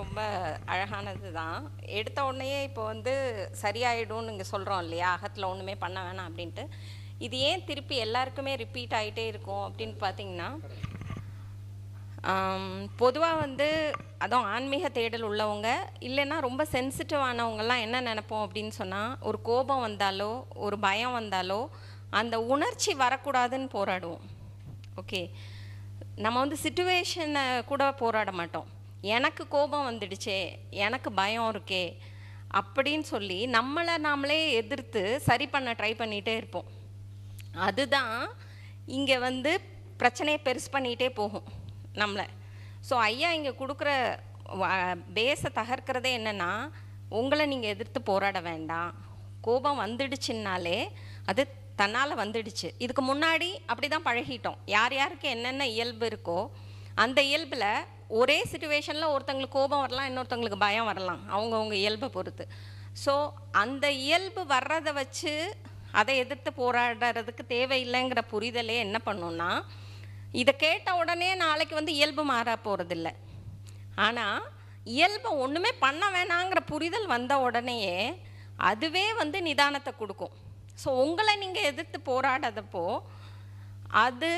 ரொம்ப அழகானது தான் எடுத்த உடனேயே இப்போ வந்து சரியாயிடும்னு இங்கே சொல்கிறோம் இல்லையா? அகத்தில் ஒன்றுமே பண்ண வேணாம் அப்படின்ட்டு. இது ஏன் திருப்பி எல்லாருக்குமே ரிப்பீட் ஆகிட்டே இருக்கும் அப்படின்னு பார்த்தீங்கன்னா பொதுவாக வந்து அதுவும் ஆன்மீக தேடல் உள்ளவங்க இல்லைன்னா ரொம்ப சென்சிட்டிவானவங்கெல்லாம் என்ன நினைப்போம் அப்படின்னு சொன்னால் ஒரு கோபம் வந்தாலோ ஒரு பயம் வந்தாலோ அந்த உணர்ச்சி வரக்கூடாதுன்னு போராடுவோம். ஓகே நம்ம வந்து சுச்சுவேஷனை கூட போராட மாட்டோம். எனக்கு கோபம் வந்துடுச்சே எனக்கு பயம் இருக்கே அப்படின்னு சொல்லி நம்மளை நாமளே எதிர்த்து சரி பண்ண ட்ரை பண்ணிகிட்டே இருப்போம். அதுதான் இங்கே வந்து பிரச்சனையை பெருசு பண்ணிகிட்டே போகும் நம்மளை. ஸோ ஐயா இங்கே கொடுக்குற பேஸை தகர்க்கிறதே என்னென்னா உங்களை நீங்கள் எதிர்த்து போராட வேண்டாம். கோபம் வந்துடுச்சுன்னாலே அது தன்னால் வந்துடுச்சு. இதுக்கு முன்னாடி அப்படி தான் பழகிட்டோம். யார் யாருக்கு என்னென்ன இயல்பு இருக்கோ அந்த இயல்பில் ஒரே சுச்சுவேஷனில் ஒருத்தங்களுக்கு கோபம் வரலாம் இன்னொருத்தங்களுக்கு பயம் வரலாம் அவங்கவுங்க இயல்பை பொறுத்து. ஸோ அந்த இயல்பு வர்றதை வச்சு அதை எதிர்த்து போராடுறதுக்கு தேவையில்லைங்கிற புரிதலே என்ன பண்ணுன்னா இதை கேட்ட உடனே நாளைக்கு வந்து இயல்பு மாற போகிறதில்ல ஆனால் இயல்பை ஒன்றுமே பண்ண வேணாங்கிற புரிதல் வந்த உடனேயே அதுவே வந்து நிதானத்தை கொடுக்கும். ஸோ உங்களை நீங்கள் எதிர்த்து போராடாதப்போ அது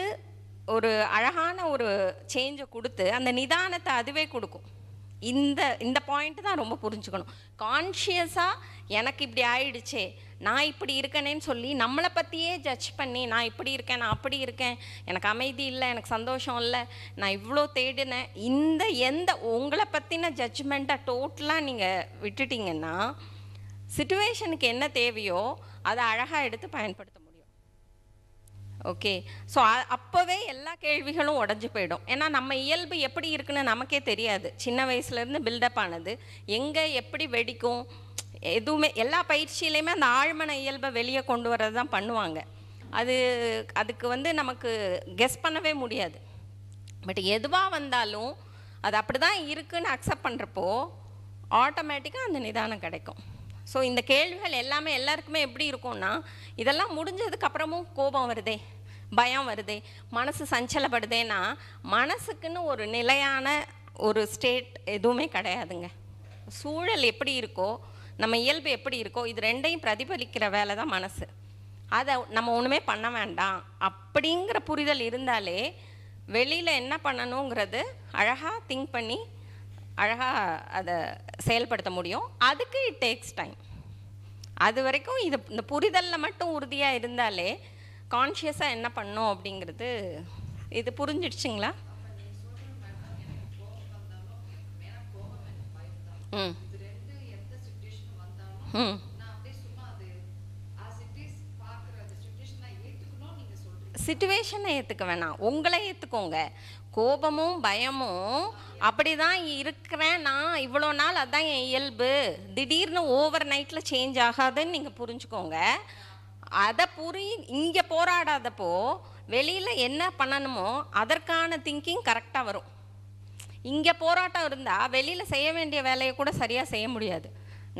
ஒரு அழகான ஒரு சேஞ்சை கொடுத்து அந்த நிதானத்தை அதுவே கொடுக்கும். இந்த இந்த பாயிண்ட் தான் ரொம்ப புரிஞ்சுக்கணும். கான்ஷியஸாக எனக்கு இப்படி ஆயிடுச்சே நான் இப்படி இருக்கேனேன்னு சொல்லி நம்மளை பற்றியே ஜட்ஜ் பண்ணி நான் இப்படி இருக்கேன் நான் அப்படி இருக்கேன் எனக்கு அமைதி இல்லை எனக்கு சந்தோஷம் இல்லை நான் இவ்வளோ தேடினேன். இந்த எந்த உங்களை பற்றின ஜட்ஜ்மெண்ட்டை டோட்டலாக நீங்கள் விட்டுட்டீங்கன்னா சுச்சுவேஷனுக்கு என்ன தேவையோ அதை அழகாக எடுத்து பயன்படுத்த ஓகே ஸோ அப்போவே எல்லா கேள்விகளும் உடஞ்சி போயிடும். ஏன்னா நம்ம இயல்பு எப்படி இருக்குன்னு நமக்கே தெரியாது. சின்ன வயசுலேருந்து பில்டப் ஆனது. எங்கே எப்படி வெடிக்கும்? எதுவுமே எல்லா பயிற்சியிலையுமே அந்த ஆழ்மன இயல்பை வெளியே கொண்டு வரது தான் பண்ணுவாங்க. அது அதுக்கு வந்து நமக்கு கெஸ் பண்ணவே முடியாது. பட் எதுவாக வந்தாலும் அது அப்படி தான் இருக்குன்னு அக்செப்ட் பண்ணுறப்போ ஆட்டோமேட்டிக்காக அந்த நிதானம் கிடைக்கும். ஸோ இந்த கேள்விகள் எல்லாமே எல்லாருக்குமே எப்படி இருக்கும்னா இதெல்லாம் முடிஞ்சதுக்கு அப்புறமும் கோபம் வருதே. பயம் வருதே மனசு சஞ்சலப்படுதேன்னா மனசுக்குன்னு ஒரு நிலையான ஒரு ஸ்டேட் எதுவுமே கிடையாதுங்க. சூழல் எப்படி இருக்கோ நம்ம இயல்பு எப்படி இருக்கோ இது ரெண்டையும் பிரதிபலிக்கிற வேலை தான் மனசு. அதை நம்ம ஒன்றுமே பண்ண வேண்டாம். அப்படிங்கிற புரிதல் இருந்தாலே வெளியில் என்ன பண்ணணுங்கிறது அழகாக திங்க் பண்ணி அழகாக அதை செயல்படுத்த முடியும். அதுக்கு இட் டேக்ஸ் டைம் அது வரைக்கும் இது இந்த புரிதலில் மட்டும் உறுதியாக இருந்தாலே கான்ஷியஸாக என்ன பண்ணோம் அப்படிங்கிறது இது புரிஞ்சிடுச்சுங்களா? ம். ம். சுச்சுவேஷனை ஏற்றுக்க வேணாம். உங்களை ஏற்றுக்கோங்க கோபமும் பயமும் அப்படி தான் இருக்கிறேன். நான் இவ்வளோ நாள் அதான் என் இயல்பு. திடீர்னு ஓவர் நைட்டில் சேஞ்ச் ஆகாதுன்னு நீங்கள் புரிஞ்சுக்கோங்க. அதை புரி இங்கே போராடாதப்போ வெளியில் என்ன பண்ணணுமோ அதற்கான திங்கிங் கரெக்டாக வரும். இங்கே போராட்டம் இருந்தால் வெளியில் செய்ய வேண்டிய வேலையை கூட சரியாக செய்ய முடியாது.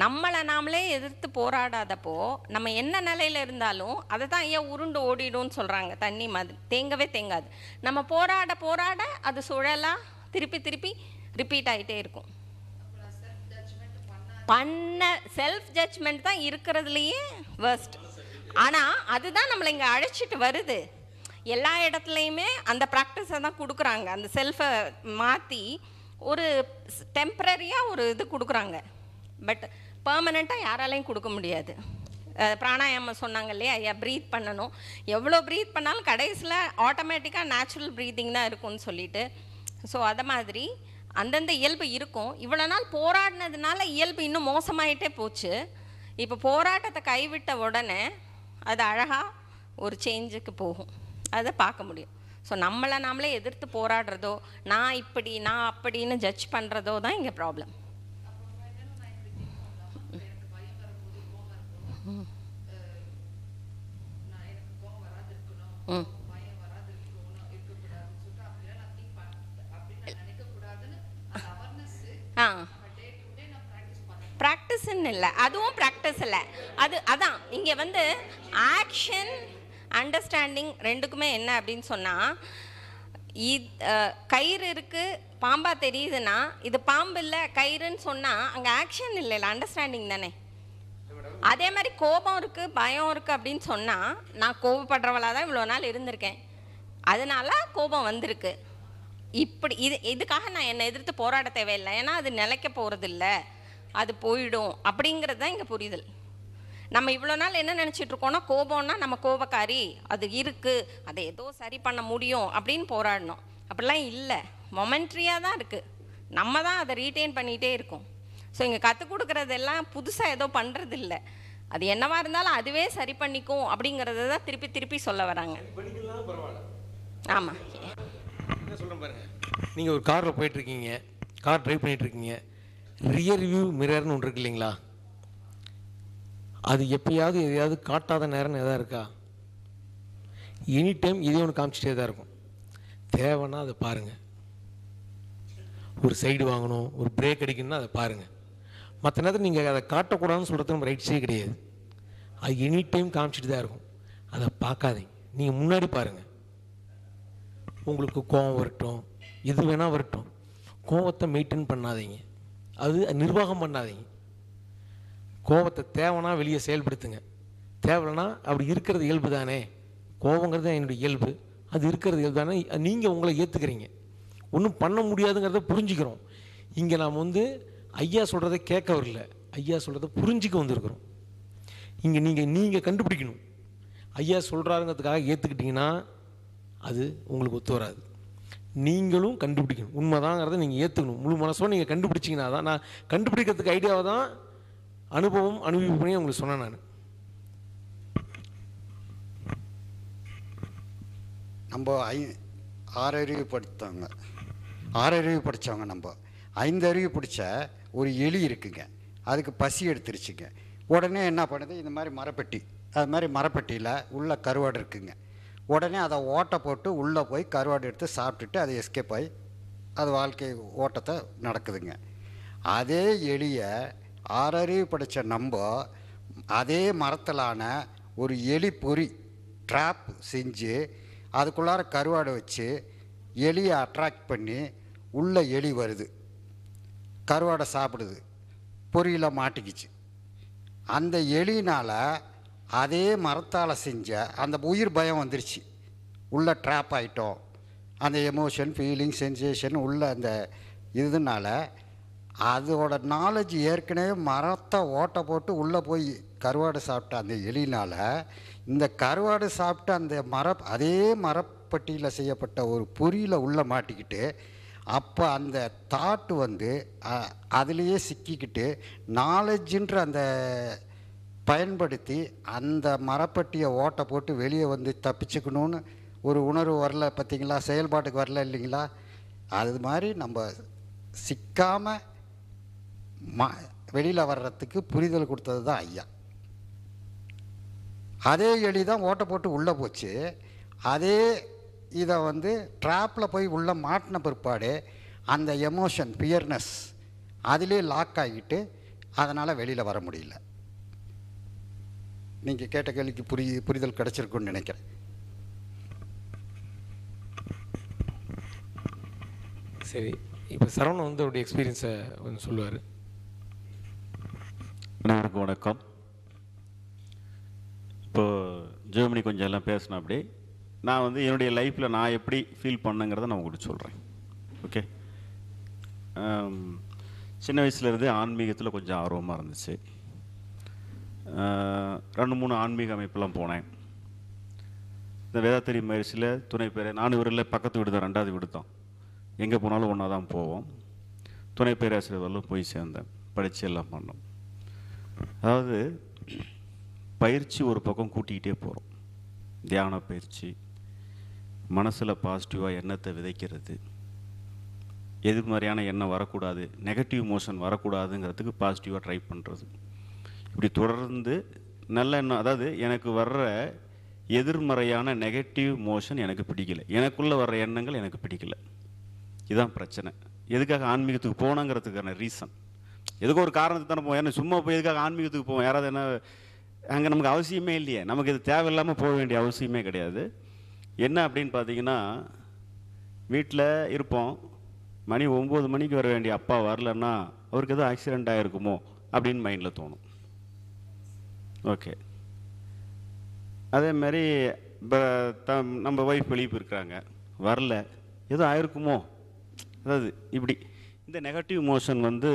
நம்மளை நாமளே எதிர்த்து போராடாதப்போ நம்ம என்ன நிலையில் இருந்தாலும் அதை தான் ஐயா உருண்டு ஓடிடும்னு சொல்கிறாங்க தண்ணி மாதிரி தேங்கவே தேங்காது. நம்ம போராட போராட அது சுழலாக திருப்பி திருப்பி ரிப்பீட் ஆகிட்டே இருக்கும். பண்ண செல்ஃப் ஜட்ஜ்மெண்ட் தான் இருக்கிறதுலையே வேர்ஸ்ட் ஆனால் அதுதான் நம்மளை இங்கே அழைச்சிட்டு வருது. எல்லா இடத்துலையுமே அந்த ப்ராக்டிஸை தான் கொடுக்குறாங்க. அந்த செல்ஃபை மாற்றி ஒரு டெம்ப்ரரியாக ஒரு இது கொடுக்குறாங்க. பட் பர்மனெண்ட்டாக யாராலையும் கொடுக்க முடியாது. பிராணாயாமம் சொன்னாங்க இல்லையா? ஐயா ப்ரீத் பண்ணணும். எவ்வளோ ப்ரீத் பண்ணாலும் கடைசியில் ஆட்டோமேட்டிக்காக நேச்சுரல் ப்ரீத்திங் தான் இருக்கும்னு சொல்லிட்டு. ஸோ அதை மாதிரி அந்தந்த இயல்பு இருக்கும். இவ்வளோ நாள் போராடினதுனால இயல்பு இன்னும் மோசமாயிட்டே போச்சு. இப்போ போராட்டத்தை கைவிட்ட உடனே அது அழகாக ஒரு சேஞ்சுக்கு போகும். அதை பார்க்க முடியும். ஸோ நம்மளை நாமளே எதிர்த்து போராடுறதோ நான் இப்படி நான் அப்படின்னு ஜட்ஜ் பண்ணுறதோ தான் இங்கே ப்ராப்ளம் ம். ஆ. ப்ராக்டிஸ்ன்னு இல்லை. அதுவும் ப்ராக்டிஸ் இல்லை. அது அதான் இங்கே வந்து ஆக்ஷன் அண்டர்ஸ்டாண்டிங் ரெண்டுக்குமே என்ன அப்படின்னு சொன்னால் இது கயிறு இருக்குது பாம்பாக தெரியுதுன்னா இது பாம்பு இல்லை கயிறுன்னு சொன்னால் அங்கே ஆக்ஷன் இல்லைல்ல அண்டர்ஸ்டாண்டிங் தானே? அதே மாதிரி கோபம் இருக்குது பயம் இருக்குது அப்படின்னு சொன்னால் நான் கோபப்படுறவளாக தான் இவ்வளோ நாள் இருந்திருக்கேன். அதனால கோபம் வந்திருக்கு. இப்படி இது இதுக்காக நான் என்னை எதிர்த்து போராட தேவையில்லை. ஏன்னா அது நிலைக்க போகிறது இல்லை அது போயிடும் அப்படிங்கிறது தான் இங்கே புரிதல். நம்ம இவ்வளோ நாள் என்ன நினச்சிட்டு இருக்கோம்னா கோபம்னா நம்ம கோபக்காரி அது இருக்குது அதை ஏதோ சரி பண்ண முடியும் அப்படின்னு போராடணும். அப்படிலாம் இல்லை. மொமெண்ட்ரியாக தான் இருக்குது நம்ம தான் அதை ரீட்டைன் பண்ணிகிட்டே இருக்கோம். ஸோ இங்கே கற்றுக் கொடுக்குறதெல்லாம் புதுசாக ஏதோ பண்ணுறது இல்லை. அது என்னவா இருந்தாலும் அதுவே சரி பண்ணிக்கும் அப்படிங்கிறத தான் திருப்பி திருப்பி சொல்ல வராங்க. ஆமாம் நீங்கள் ஒரு காரில் போயிட்டுருக்கீங்க கார் ட்ரைவ் பண்ணிகிட்ருக்கீங்க ரியர் வியூ மிரர்னு ஒன்று இருக்கு இல்லைங்களா? அது எப்பயாவது எதையாவது காட்டாத நேரம்னு எதாவது இருக்கா? எனி டைம் இதே ஒன்று காமிச்சிட்டே தான் இருக்கும். தேவைன்னா அதை பாருங்கள் ஒரு சைடு வாங்கணும் ஒரு பிரேக் அடிக்கணும்னா அதை பாருங்கள் மற்ற நேரத்தில் நீங்கள் அதை காட்டக்கூடாதுன்னு சொல்கிறது நம்ம ரைட்ஸே கிடையாது. அது எனி டைம் காமிச்சிட்டு தான் இருக்கும். அதை பார்க்காதீங்க. நீங்கள் முன்னாடி பாருங்கள் உங்களுக்கு கோவம் வரட்டும். எது வேணால் வரட்டும். கோவத்தை மெயின்டைன் பண்ணாதீங்க. அது நிர்வாகம் பண்ணாதீங்க. கோவத்தை தேவைன்னா வெளியே செயல்படுத்துங்க. தேவைன்னா அப்படி இருக்கிறது இயல்பு தானே. கோவங்கிறது என்னுடைய இயல்பு. அது இருக்கிறது இயல்பு தானே. நீங்கள் உங்களை ஏற்றுக்கிறீங்க ஒன்றும் பண்ண முடியாதுங்கிறத புரிஞ்சுக்கிறோம். இங்கே நாம் வந்து ஐயா சொல்கிறத கேட்க வரல ஐயா சொல்கிறத புரிஞ்சிக்க வந்திருக்கிறோம். இங்கே நீங்கள் நீங்கள் கண்டுபிடிக்கணும். ஐயா சொல்கிறாருங்கிறதுக்காக ஏற்றுக்கிட்டிங்கன்னா அது உங்களுக்கு ஒத்து வராது. நீங்களும் கண்டுபிடிக்கணும். உண்மைதாங்கிறத நீங்கள் ஏற்றுக்கணும் முழு மனசோட நீங்கள் கண்டுபிடிச்சிங்கன்னா தான் நான் கண்டுபிடிக்கிறதுக்கு ஐடியாவை தான் அனுபவம் அனுபவிப்பு பண்ணி உங்களுக்கு சொன்னேன் நான். நம்ம ஐ ஆறறிவு படித்தவங்க. ஆறறிவு படித்தவங்க நம்ம. ஐந்து அறிவு பிடிச்ச ஒரு எலி இருக்குங்க. அதுக்கு பசி எடுத்துருச்சுங்க. உடனே என்ன பண்ணுது? இந்த மாதிரி மரப்பெட்டி. அது மாதிரி மரப்பெட்டியில் உள்ள கருவாடு இருக்குங்க. உடனே அதை ஓட்டை போட்டு உள்ளே போய் கருவாடு எடுத்து சாப்பிட்டுட்டு அது எஸ்கேப் ஆகி அது வாழ்க்கை ஓட்டத்தை நடக்குதுங்க. அதே எலியை ஆறறிவு படித்த நம்ம அதே மரத்திலான ஒரு எலி பொறி ட்ராப் செஞ்சு அதுக்குள்ளார கருவாடை வச்சு எலியை அட்ராக்ட் பண்ணி உள்ள எலி வருது. கருவாடை சாப்பிடுது. பொறியில் மாட்டிக்கிச்சு. அந்த எலினால் அதே மரத்தால் செஞ்ச அந்த உயிர் பயம் வந்துருச்சு. உள்ளே ட்ராப் ஆகிட்டோம் அந்த எமோஷன் ஃபீலிங் சென்சேஷன் உள்ள அந்த இதுனால அதோட நாலேஜ் ஏற்கனவே மரத்தை ஓட்டை போட்டு உள்ளே போய் கருவாடு சாப்பிட்ட அந்த எலினால் இந்த கருவாடு சாப்பிட்ட அந்த மர அதே மரப்பட்டியில் செய்யப்பட்ட ஒரு பொரியில் உள்ளே மாட்டிக்கிட்டு அப்போ அந்த தாட்டு வந்து அதுலேயே சிக்கிக்கிட்டு நாலேஜுன்ற அந்த பயன்படுத்தி அந்த மரப்பட்டியை ஓட்டை போட்டு வெளியே வந்து தப்பிச்சுக்கணும்னு ஒரு உணர்வு வரல பார்த்தீங்களா? செயல்பாட்டுக்கு வரல இல்லைங்களா? அது மாதிரி நம்ம சிக்காமல் ம வெளியில் வர்றதுக்கு புரிதல் கொடுத்தது தான் ஐயா. அதே எலி தான் ஓட்டை போட்டு உள்ளே போச்சு. அதே இதை வந்து ட்ராப்பில் போய் உள்ளே மாட்டின பிற்பாடு அந்த எமோஷன் பியர்னஸ் அதிலே லாக் ஆகிட்டு அதனால் வெளியில் வர முடியல. நீங்கள் கேட்ட கேள்விக்கு புரி புரிதல் கிடச்சிருக்குன்னு நினைக்கிறேன். சரி இப்போ சரவணன் வந்து அவருடைய எக்ஸ்பீரியன்ஸை கொஞ்சம் சொல்லுவார். அனைவருக்கும் வணக்கம். இப்போ ஜெர்மனி கொஞ்சம் எல்லாம் பேசினேன் அப்படி நான் வந்து என்னுடைய லைஃப்பில் நான் எப்படி ஃபீல் பண்ணேங்கிறத நான் உங்களுக்கு சொல்கிறேன் ஓகே சின்ன வயசுலேருந்தே ஆன்மீகத்தில் கொஞ்சம் ஆர்வமாக இருந்துச்சு. ரெண்டு மூணு ஆன்மீக அமைப்பெல்லாம் போனேன். இந்த வேதாத்திரி மகிழ்ச்சியில் துணை பேர் நான் இவரில் பக்கத்து வீடு தான் ரெண்டாவது வீடு தான். எங்கே போனாலும் ஒன்றா தான் போவோம். துணை பேராசிரியர் வரலும் போய் சேர்ந்தேன். படித்து எல்லாம் பண்ணோம். அதாவது பயிற்சி ஒரு பக்கம் கூட்டிக்கிட்டே போகிறோம் தியான பயிற்சி மனசில் பாசிட்டிவாக எண்ணத்தை விதைக்கிறது. எதிர்மறையான எண்ணம் வரக்கூடாது நெகட்டிவ் மோஷன் வரக்கூடாதுங்கிறதுக்கு பாசிட்டிவாக ட்ரை பண்ணுறது இப்படி தொடர்ந்து நல்ல எண்ணம் அதாவது எனக்கு வர்ற எதிர்மறையான நெகட்டிவ் மோஷன் எனக்கு பிடிக்கல. எனக்குள்ளே வர்ற எண்ணங்கள் எனக்கு பிடிக்கல. இதுதான் பிரச்சனை. எதுக்காக ஆன்மீகத்துக்கு போகணுங்கிறதுக்கான ரீசன் எதுக்கு ஒரு காரணத்துக்கு தானே போவோம். ஏன்னா சும்மா போய் எதுக்காக ஆன்மீகத்துக்கு போவோம்? யாராவது என்ன அங்கே நமக்கு அவசியமே இல்லையே. நமக்கு இது தேவையில்லாமல் போக வேண்டிய அவசியமே கிடையாது. என்ன அப்படின்னு பார்த்தீங்கன்னா வீட்டில் இருப்போம். மணி ஒம்பது மணிக்கு வர வேண்டிய அப்பா வரலன்னா அவருக்கு எதுவும் ஆக்சிடெண்ட் ஆகிருக்குமோ அப்படின்னு மைண்டில் தோணும். ஓகே அதே மாதிரி இப்போ த நம்ம ஒய்ஃப் வெளியே போயிருக்கிறாங்க வரல. எதுவும் ஆயிருக்குமோ? அதாவது இப்படி. இந்த நெகட்டிவ் மோஷன் வந்து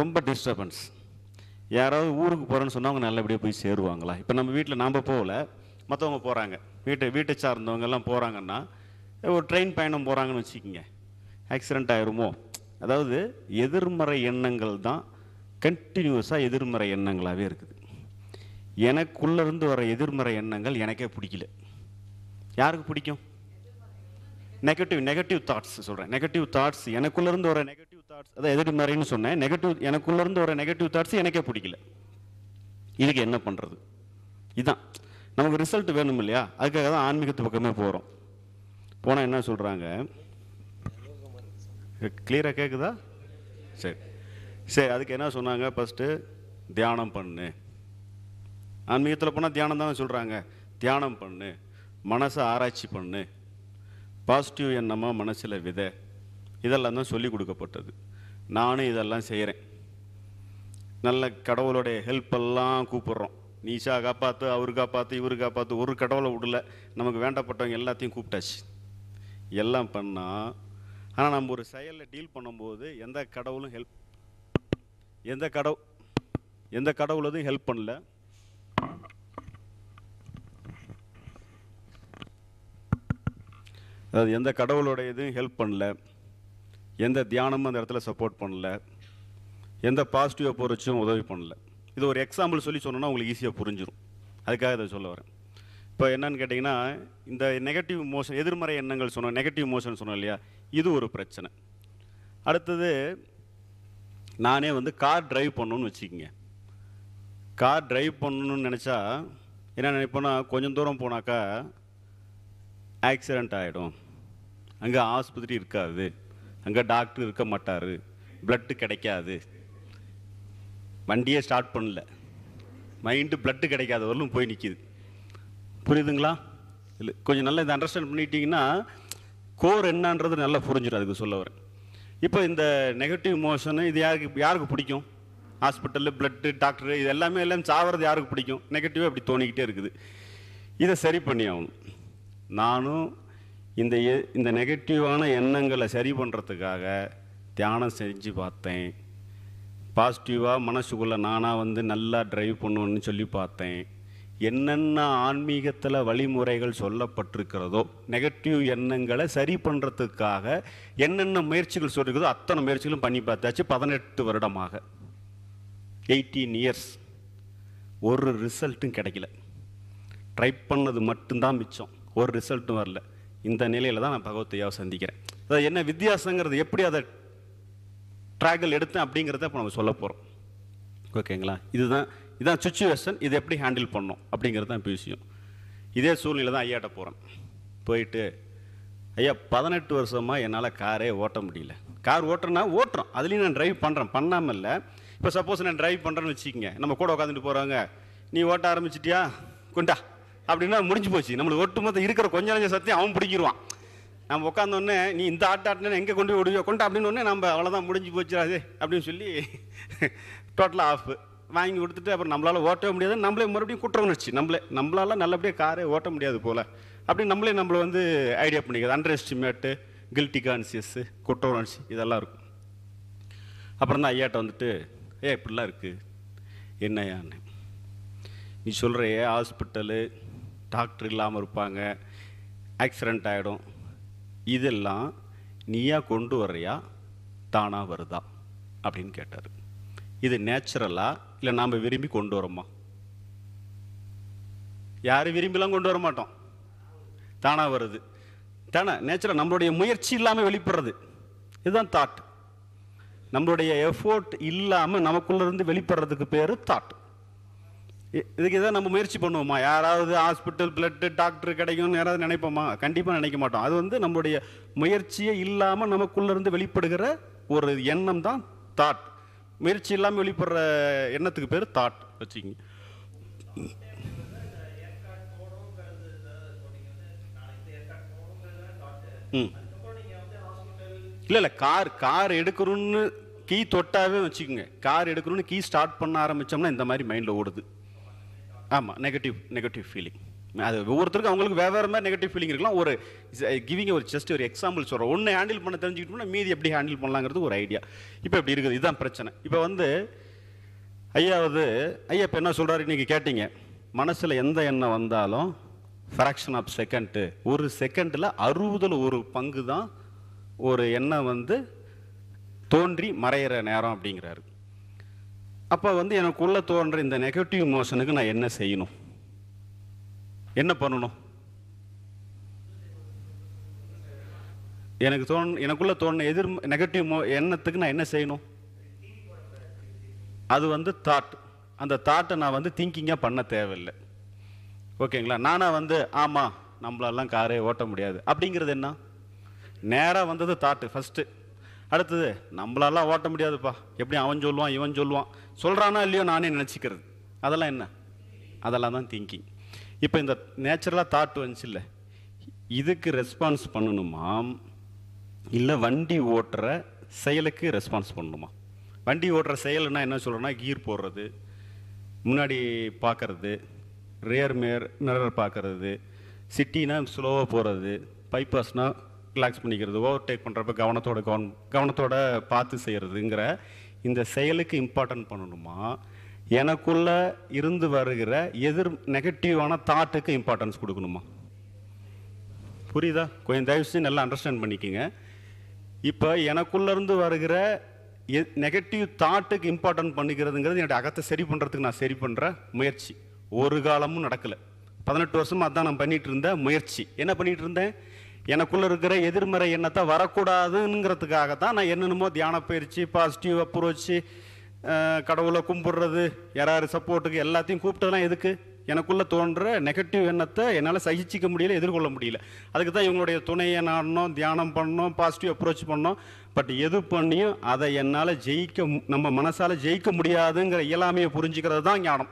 ரொம்ப டிஸ்டர்பன்ஸ் யாராவது ஊருக்கு போகிறேன்னு சொன்னால் அவங்க நல்லபடியாக போய் சேருவாங்களா? இப்போ நம்ம வீட்டில் நாம் போகல. மற்றவங்க போகிறாங்க வீட்டை வீட்டை சார்ந்தவங்க எல்லாம் போகிறாங்கன்னா ஒரு ட்ரெயின் பயணம் போகிறாங்கன்னு வச்சுக்கோங்க. ஆக்சிடெண்ட் ஆயிருமோ? அதாவது எதிர்மறை எண்ணங்கள் தான் கண்டினியூஸாக எதிர்மறை எண்ணங்களாகவே இருக்குது. எனக்குள்ளேருந்து வர எதிர்மறை எண்ணங்கள் எனக்கே பிடிக்கல. யாருக்கு பிடிக்கும்? நெகட்டிவ் நெகட்டிவ் தாட்ஸ் சொல்கிறேன் நெகட்டிவ் தாட்ஸ் எனக்குள்ளேருந்து வர நெகட்டிவ் தாட்ஸ் அதான் எதிர்மறைன்னு சொன்னேன். நெகட்டிவ் எனக்குள்ளேருந்து வர நெகட்டிவ் தாட்ஸ் எனக்கே பிடிக்கல. இதுக்கு என்ன பண்ணுறது இதுதான். நமக்கு ரிசல்ட் வேணும் இல்லையா? அதுக்காக தான் ஆன்மீகத்து பக்கமே போகிறோம் போனால் என்ன சொல்கிறாங்க கிளியராக கேட்குதா சரி. சரி அதுக்கு என்ன சொன்னாங்க? ஃபஸ்ட்டு தியானம் பண்ணு. ஆன்மீகத்தில் போனால் தியானம் தானே சொல்கிறாங்க தியானம் பண்ணு மனசை ஆராய்ச்சி பண்ணு. பாசிட்டிவ் எண்ணமாக மனசில் விதை. இதெல்லாம் தான் சொல்லி கொடுக்கப்பட்டது. நானும் இதெல்லாம் செய்கிறேன் நல்ல கடவுளுடைய ஹெல்ப்பெல்லாம் கூப்பிட்றோம். நீஷா காப்பாற்று அவரு காப்பாற்று இவரு காப்பாற்று ஒரு கடவுளை விடல. நமக்கு வேண்டப்பட்டவங்க எல்லாத்தையும் கூப்பிட்டாச்சு. எல்லாம் பண்ணால் ஆனால் நம்ம ஒரு செயலில் டீல் பண்ணும்போது எந்த கடவுளும் ஹெல்ப் எந்த கடவு எந்த கடவுளதும் ஹெல்ப் பண்ணல. அதாவது எந்த கடவுளோட இதுவும் ஹெல்ப் பண்ணல. எந்த தியானமும் அந்த இடத்துல சப்போர்ட் பண்ணல. எந்த பாசிட்டிவ் அப்ரோச்சும் உதவி பண்ணல. இது ஒரு எக்ஸாம்பிள் சொல்லி சொன்னோன்னா உங்களுக்கு ஈஸியாக புரிஞ்சிடும் அதுக்காக இதை சொல்ல வரேன். இப்போ என்னன்னு கேட்டிங்கன்னா இந்த நெகட்டிவ் மோஷன் எதிர்மறை எண்ணங்கள் சொன்னோம் நெகட்டிவ் மோஷன் சொன்னோம் இல்லையா? இது ஒரு பிரச்சனை. அடுத்தது நானே வந்து கார் டிரைவ் பண்ணணும்னு வச்சுக்கோங்க. கார் டிரைவ் பண்ணணும்னு நினச்சா என்ன நினைப்போன்னா கொஞ்சம் தூரம் போனாக்கா ஆக்சிடெண்ட் ஆகிடும் அங்கே ஆஸ்பத்திரி இருக்காது. அங்கே டாக்டர் இருக்க மாட்டார். பிளட்டு கிடைக்காது. வண்டியே ஸ்டார்ட் பண்ணல. மைண்டு பிளட்டு கிடைக்காத வரலும் போய் நிற்கிது புரியுதுங்களா? இல்லை கொஞ்சம் நல்லா இதை அண்டர்ஸ்டாண்ட் பண்ணிட்டீங்கன்னா கோர் என்னன்றது நல்லா புரிஞ்சிடும் அதுக்கு சொல்ல வரேன். இப்போ இந்த நெகட்டிவ் மோஷனு இது யாருக்கு யாருக்கு பிடிக்கும்? ஹாஸ்பிட்டலில் பிளட்டு டாக்டரு இது எல்லாமே எல்லாம் சாவறது யாருக்கு பிடிக்கும்? நெகட்டிவாக இப்படி தோணிக்கிட்டே இருக்குது. இதை சரி பண்ணி ஆகணும். நானும் இந்த எ- இந்த நெகட்டிவான எண்ணங்களை சரி பண்ணுறதுக்காக தியானம் செஞ்சு பார்த்தேன். பாசிட்டிவாக மனசுக்குள்ளே நானாக வந்து நல்லா ட்ரைவ் பண்ணுவேன்னு சொல்லி பார்த்தேன். என்னென்ன ஆன்மீகத்தில் வழிமுறைகள் சொல்லப்பட்டிருக்கிறதோ நெகட்டிவ் எண்ணங்களை சரி பண்ணுறதுக்காக என்னென்ன முயற்சிகள் சொல்லிருக்குதோ அத்தனை முயற்சிகளும் பண்ணி பார்த்தாச்சு பதினெட்டு வருடமாக. எயிட்டீன் இயர்ஸ் ஒரு ரிசல்ட்டும் கிடைக்கல. ட்ரை பண்ணது மட்டும்தான் மிச்சம். ஒரு ரிசல்ட்டும் வரல. இந்த நிலையில் தான் நான் பகவத்தையாவை சந்திக்கிறேன். அதாவது என்ன வித்தியாசங்கிறது எப்படி அதை ட்ராகல் எடுத்தேன் அப்படிங்கிறத இப்போ நம்ம சொல்ல போகிறோம் ஓகேங்களா இதுதான் இதுதான் சுச்சுவேஷன் இதை எப்படி ஹேண்டில் பண்ணோம் அப்படிங்கிறது தான் இப்போ விஷயம். இதே சூழ்நிலை தான் ஐயாட்ட போகிறேன் போயிட்டு ஐயா பதினெட்டு வருஷமாக என்னால் காரே ஓட்ட முடியல. கார் ஓட்டுறேன்னா ஓட்டுறோம். அதுலேயும் நான் டிரைவ் பண்ணுறேன் பண்ணாமல் இல்லை இப்போ சப்போஸ் நான் ட்ரைவ் பண்ணுறேன்னு வச்சுக்கோங்க. நம்ம கூட உட்காந்துட்டு போகிறாங்க நீ ஓட்ட ஆரம்பிச்சிட்டியா? கொண்டா. அப்படின்னா முடிஞ்சு போச்சு. நம்மளுக்கு ஒட்டுமொத்த இருக்கிற கொஞ்ச நஞ்ச சத்தியம் அவன் பிடிக்கிடுவான் நம்ம உட்காந்தோடனே நீ இந்த ஆட்ட ஆட்டினா எங்கே கொண்டு போய் விடுவியோ? கொண்டா அப்படின்னு உடனே நம்ம அவ்வளோதான் முடிஞ்சு போச்சு அப்படின்னு சொல்லி டோட்டலாக ஆஃப் வாங்கி கொடுத்துட்டு அப்புறம் நம்மளால் ஓட்டவே முடியாது. நம்மளே மறுபடியும் குற்ற உணர்ச்சி. நம்மளே நம்மளால நல்லபடியாக காரே ஓட்ட முடியாது போல். அப்படி நம்மளே நம்மளை வந்து ஐடியா பண்ணிக்கிறது. அண்டர் எஸ்டிமேட்டு கில்ட்டி கான்சியஸ்ஸு குற்ற உணர்ச்சி இதெல்லாம் இருக்கும். அப்புறம் தான் ஐயாட்ட வந்துட்டு ஏ இப்படிலாம் இருக்குது என்னையான்னு நீ சொல்கிறையே ஹாஸ்பிட்டலு டாக்டர் இல்லாமல் இருப்பாங்க ஆக்சிடெண்ட் ஆகிடும் இதெல்லாம் நீயா கொண்டு வர்றியா? தானாக வருதா? அப்படின்னு கேட்டார். இது நேச்சுரலாக இல்லை நாம் விரும்பி கொண்டு வரோமா யாரும் விரும்பிலாம் கொண்டு வர மாட்டோம். தானாக வருது. தானே நேச்சுரல் நம்மளுடைய முயற்சி இல்லாமல் வெளிப்படுறது. இதுதான் தாட் நம்மளுடைய எஃபோர்ட் இல்லாமல் நமக்குள்ளேருந்து வெளிப்படுறதுக்கு பேர் தாட் இதுக்கு எதாவது நம்ம முயற்சி பண்ணுவோமா? யாராவது ஹாஸ்பிட்டல் பிளட்டு டாக்டர் கிடைக்கும்னு யாராவது நினைப்போமா? கண்டிப்பாக நினைக்க மாட்டோம். அது வந்து நம்மளுடைய முயற்சியே இல்லாமல் நமக்குள்ளேருந்து வெளிப்படுகிற ஒரு எண்ணம் தான் தாட் முயற்சி இல்லாமல் வெளிப்படுற எண்ணத்துக்கு பேர் தாட் வச்சுக்கிங்க. ம். இல்லை இல்லை கார் கார் எடுக்கணும்னு கீ தொட்டாவே வச்சுக்கோங்க. கார் எடுக்கணும்னு கீ ஸ்டார்ட் பண்ண ஆரம்பித்தோம்னா இந்த மாதிரி மைண்டில் ஓடுது. ஆமாம் நெகட்டிவ் நெகட்டிவ் ஃபீலிங் அது ஒவ்வொருத்தருக்கும் அவங்களுக்கு வேறு மாதிரி நெகட்டிவ் ஃபீலிங் இருக்கலாம். ஒரு கிவிங் ஒரு ஜஸ்ட் ஒரு எக்ஸாம்பிள் சொல்கிறோம் ஒன்று ஹேண்டில் பண்ண தெரிஞ்சுக்கிட்டோம்னா மீதி எப்படி ஹேண்டில் பண்ணலாங்கிறது ஒரு ஐடியா இப்போ இப்படி இருக்குது? இதுதான் பிரச்சனை. இப்போ வந்து ஐயாவது ஐயா இப்போ என்ன சொல்கிறாரு இன்றைக்கி கேட்டீங்க? மனசில் எந்த எண்ணம் வந்தாலும் ஃப்ராக்ஷன் ஆஃப் செகண்டு ஒரு செகண்டில் அறுபதில் ஒரு பங்கு தான் ஒரு எண்ணம் வந்து தோன்றி மறையிற நேரம் அப்படிங்கிறாரு. அப்போ வந்து எனக்குள்ளே தோன்ற இந்த நெகட்டிவ் மோஷனுக்கு நான் என்ன செய்யணும்? என்ன பண்ணணும்? எனக்கு தோன் எனக்குள்ளே தோணுன எதிர் நெகட்டிவ் மோ எண்ணத்துக்கு நான் என்ன செய்யணும்? அது வந்து தாட் அந்த தாட்டை நான் வந்து திங்கிங்காக பண்ண தேவையில்லை. ஓகேங்களா? நானாக வந்து ஆமாம் நம்மளெல்லாம் காரே ஓட்ட முடியாது. அப்படிங்கிறது என்ன? நேராக வந்தது தாட்டு ஃபஸ்ட்டு அடுத்தது நம்மளாலாம் ஓட்ட முடியாதுப்பா. எப்படி அவன் சொல்லுவான் இவன் சொல்லுவான். சொல்கிறானா இல்லையோ நானே நினச்சிக்கிறது. அதெல்லாம் என்ன? அதெல்லாம் தான் திங்கிங் இப்போ இந்த நேச்சுரலாக தாட் வந்துச்சு இல்லை? இதுக்கு ரெஸ்பான்ஸ் பண்ணணுமா? இல்லை வண்டி ஓட்டுற செயலுக்கு ரெஸ்பான்ஸ் பண்ணணுமா? வண்டி ஓட்டுற செயல்னா என்ன சொல்கிறேன்னா கீர் போடுறது முன்னாடி பார்க்கறது ரேர் மேர் மிரர் பார்க்கறது சிட்டினா ஸ்லோவாக போகிறது பைபாஸ்னால் ரிலாக்ஸ் பண்ணிக்கிறது ஓவர் டேக் பண்ணுறப்ப கவனத்தோட கவன் கவனத்தோட பார்த்து செய்கிறதுங்கிற இந்த செயலுக்கு இம்பார்ட்டன்ட் பண்ணணுமா? எனக்குள்ள இருந்து வருகிற எதிர் நெகட்டிவான தாட்டுக்கு இம்பார்ட்டன்ஸ் கொடுக்கணுமா? புரியுதா? கொஞ்சம் தயவு செஞ்சு நல்லா அண்டர்ஸ்டாண்ட் பண்ணிக்கோங்க. இப்போ எனக்குள்ளேருந்து வருகிற நெகட்டிவ் தாட்டுக்கு இம்பார்ட்டன்ட் பண்ணிக்கிறதுங்கிறது என்னுடைய அகத்தை சரி பண்ணுறதுக்கு நான் சரி பண்ணுற முயற்சி. ஒரு காலமும் நடக்கலை. பதினெட்டு வருஷமாக அதான் நான் பண்ணிகிட்டு இருந்த முயற்சி. என்ன பண்ணிகிட்டு இருந்தேன்? எனக்குள்ள இருக்கிற எதிர்மறை எண்ணத்தை வரக்கூடாதுங்கிறதுக்காக தான் நான் என்னென்னமோ தியான பயிற்சி பாசிட்டிவ் அப்ரோச்சு கடவுளை கும்பிடுறது யாராரு சப்போர்ட்டுக்கு எல்லாத்தையும் கூப்பிட்டதெல்லாம் எதுக்கு? எனக்குள்ளே தோன்ற நெகட்டிவ் எண்ணத்தை என்னால் சகிச்சிக்க முடியல எதிர்கொள்ள முடியல. அதுக்கு தான் இவங்களுடைய துணையை நாடணும் தியானம் பண்ணோம் பாசிட்டிவ் அப்ரோச் பண்ணோம் பட் எது பண்ணியும் அதை என்னால் ஜெயிக்க மு- நம்ம மனசால் ஜெயிக்க முடியாதுங்கிற இயலாமையை புரிஞ்சுக்கிறது தான் ஞானம்.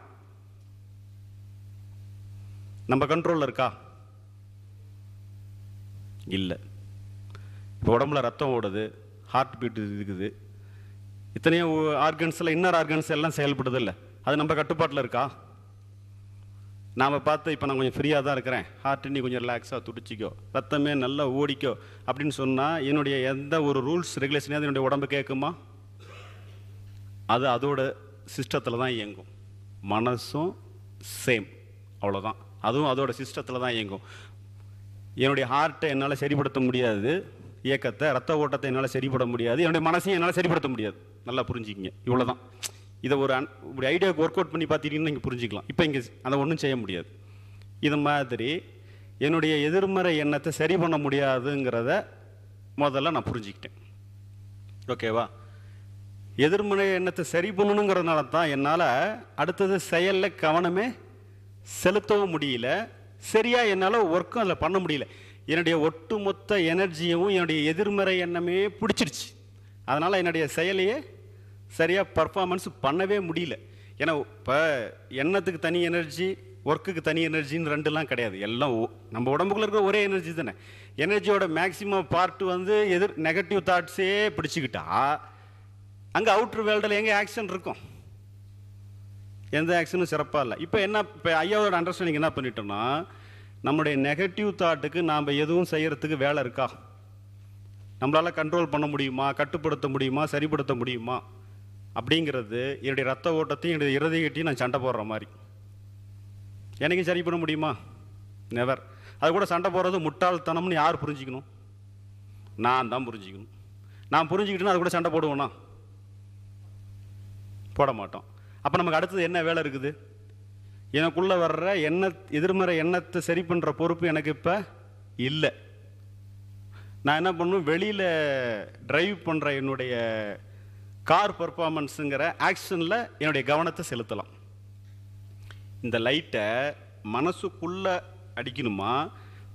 நம்ம கண்ட்ரோலில் இருக்கா? இல்லை. இப்போ உடம்புல ரத்தம் ஓடுது ஹார்ட் பீட் இருக்குது. இத்தனையோ ஆர்கன்ஸில் இன்னர் ஆர்கன்ஸ் எல்லாம் செயல்படுது இல்லை அது நம்ம கட்டுப்பாட்டில் இருக்கா? நாம் பார்த்து இப்போ நான் கொஞ்சம் ஃப்ரீயாக தான் இருக்கிறேன். ஹார்ட் நீ கொஞ்சம் ரிலாக்ஸாக துடிச்சிக்கோ. ரத்தமே நல்லா ஓடிக்கோ. அப்படின்னு சொன்னால் என்னுடைய எந்த ஒரு ரூல்ஸ் ரெகுலேஷனையும் என்னுடைய உடம்பு கேட்குமா? அது அதோட சிஸ்டத்தில் தான் இயங்கும். மனசும் சேம் அவ்வளோதான் அதுவும் அதோட சிஸ்டத்தில் தான் இயங்கும். என்னுடைய ஹார்ட்டை என்னால் சரிப்படுத்த முடியாது. இயக்கத்தை ரத்த ஓட்டத்தை என்னால் சரிப்பட முடியாது. என்னுடைய மனசையும் என்னால் சரிப்படுத்த முடியாது. நல்லா புரிஞ்சுக்கிங்க. இவ்வளோ தான் இதை ஒரு அன் இப்படி ஐடியாவுக்கு ஒர்க் அவுட் பண்ணி பார்த்தீங்கன்னா நீங்கள் புரிஞ்சுக்கலாம். இப்போ இங்கே அதை ஒன்றும் செய்ய முடியாது. இது மாதிரி என்னுடைய எதிர்மறை எண்ணத்தை சரி பண்ண முடியாதுங்கிறத முதல்ல நான் புரிஞ்சுக்கிட்டேன். ஓகேவா எதிர்மறை எண்ணத்தை சரி பண்ணணுங்கிறதுனால தான் என்னால் அடுத்தது செயலில் கவனமே செலுத்தவும் முடியல. சரியாக என்னால் ஒர்க்கும் அதில் பண்ண முடியல. என்னுடைய ஒட்டுமொத்த எனர்ஜியும் என்னுடைய எதிர்மறை எண்ணமே பிடிச்சிருச்சு அதனால் என்னுடைய செயலையே சரியாக பர்ஃபார்மன்ஸ் பண்ணவே முடியல. ஏன்னா இப்போ எண்ணத்துக்கு தனி எனர்ஜி ஒர்க்குக்கு தனி எனர்ஜின்னு ரெண்டுலாம் கிடையாது. எல்லாம் நம்ம உடம்புக்குள்ள இருக்கிற ஒரே எனர்ஜி தானே. எனர்ஜியோட மேக்ஸிமம் பார்ட் வந்து எதிர் நெகட்டிவ் தாட்ஸே பிடிச்சிக்கிட்டா அங்கே அவுட்ரு வேர்ல்டில் எங்கே ஆக்ஷன் இருக்கும்? எந்த ஆக்ஷனும் சிறப்பாக இல்லை. இப்போ என்ன இப்போ ஐயாவோட அண்டர்ஸ்டாண்டிங் என்ன பண்ணிட்டோம்னா நம்முடைய நெகட்டிவ் தாட்டுக்கு நாம் எதுவும் செய்கிறதுக்கு வேலை இருக்கா? நம்மளால் கண்ட்ரோல் பண்ண முடியுமா? கட்டுப்படுத்த முடியுமா? சரிப்படுத்த முடியுமா? அப்படிங்கிறது என்னுடைய ரத்த ஓட்டத்தையும் என்னுடைய இறுதியிட்டையும் நான் சண்டை போடுற மாதிரி. எனக்கும் சரி பண்ண முடியுமா? நெவர் அது கூட சண்டை போடுறது முட்டாள்தனம்னு யார் புரிஞ்சிக்கணும்? நான் தான் புரிஞ்சுக்கணும். நான் புரிஞ்சுக்கிட்டேன்னா அது கூட சண்டை போடுவேண்ணா போட மாட்டோம். அப்போ நமக்கு அடுத்தது என்ன வேலை இருக்குது? எனக்குள்ளே வர்ற எண்ண எதிர்மறை எண்ணத்தை சரி பண்ணுற பொறுப்பு எனக்கு இப்போ இல்லை. நான் என்ன பண்ணுவேன்? வெளியில் டிரைவ் பண்ணுற என்னுடைய கார் பர்ஃபார்மன்ஸுங்கிற ஆக்ஷனில் என்னுடைய கவனத்தை செலுத்தலாம். இந்த லைட்டை மனசுக்குள்ளே அடிக்கணுமா?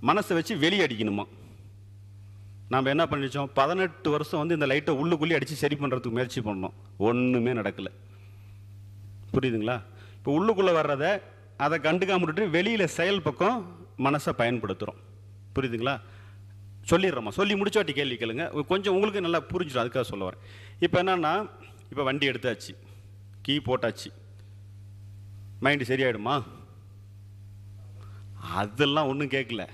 மனசை வச்சு வெளியே அடிக்கணுமா? நாம் என்ன பண்ணிச்சோம் பதினெட்டு வருஷம் வந்து இந்த லைட்டை உள்ளுக்குள்ளே அடித்து சரி பண்ணுறதுக்கு முயற்சி பண்ணோம். ஒன்றுமே நடக்கலை. புரியுதுங்களா? இப்போ உள்ளுக்குள்ளே வர்றதை அதை கண்டுக்காம விட்டுட்டு வெளியில் செயல் பக்கம் மனசை பயன்படுத்துகிறோம் புரியுதுங்களா? சொல்லிடுறோம்மா சொல்லி முடிச்சவாட்டி கேள்வி கேளுங்க. கொஞ்சம் உங்களுக்கு நல்லா புரிஞ்சிடும். அதுக்காக சொல்ல வரேன். இப்போ என்னன்னா இப்போ வண்டி எடுத்தாச்சு. கீ போட்டாச்சு. மைண்டு சரியாயிடுமா? அதெல்லாம் ஒன்றும் கேட்கல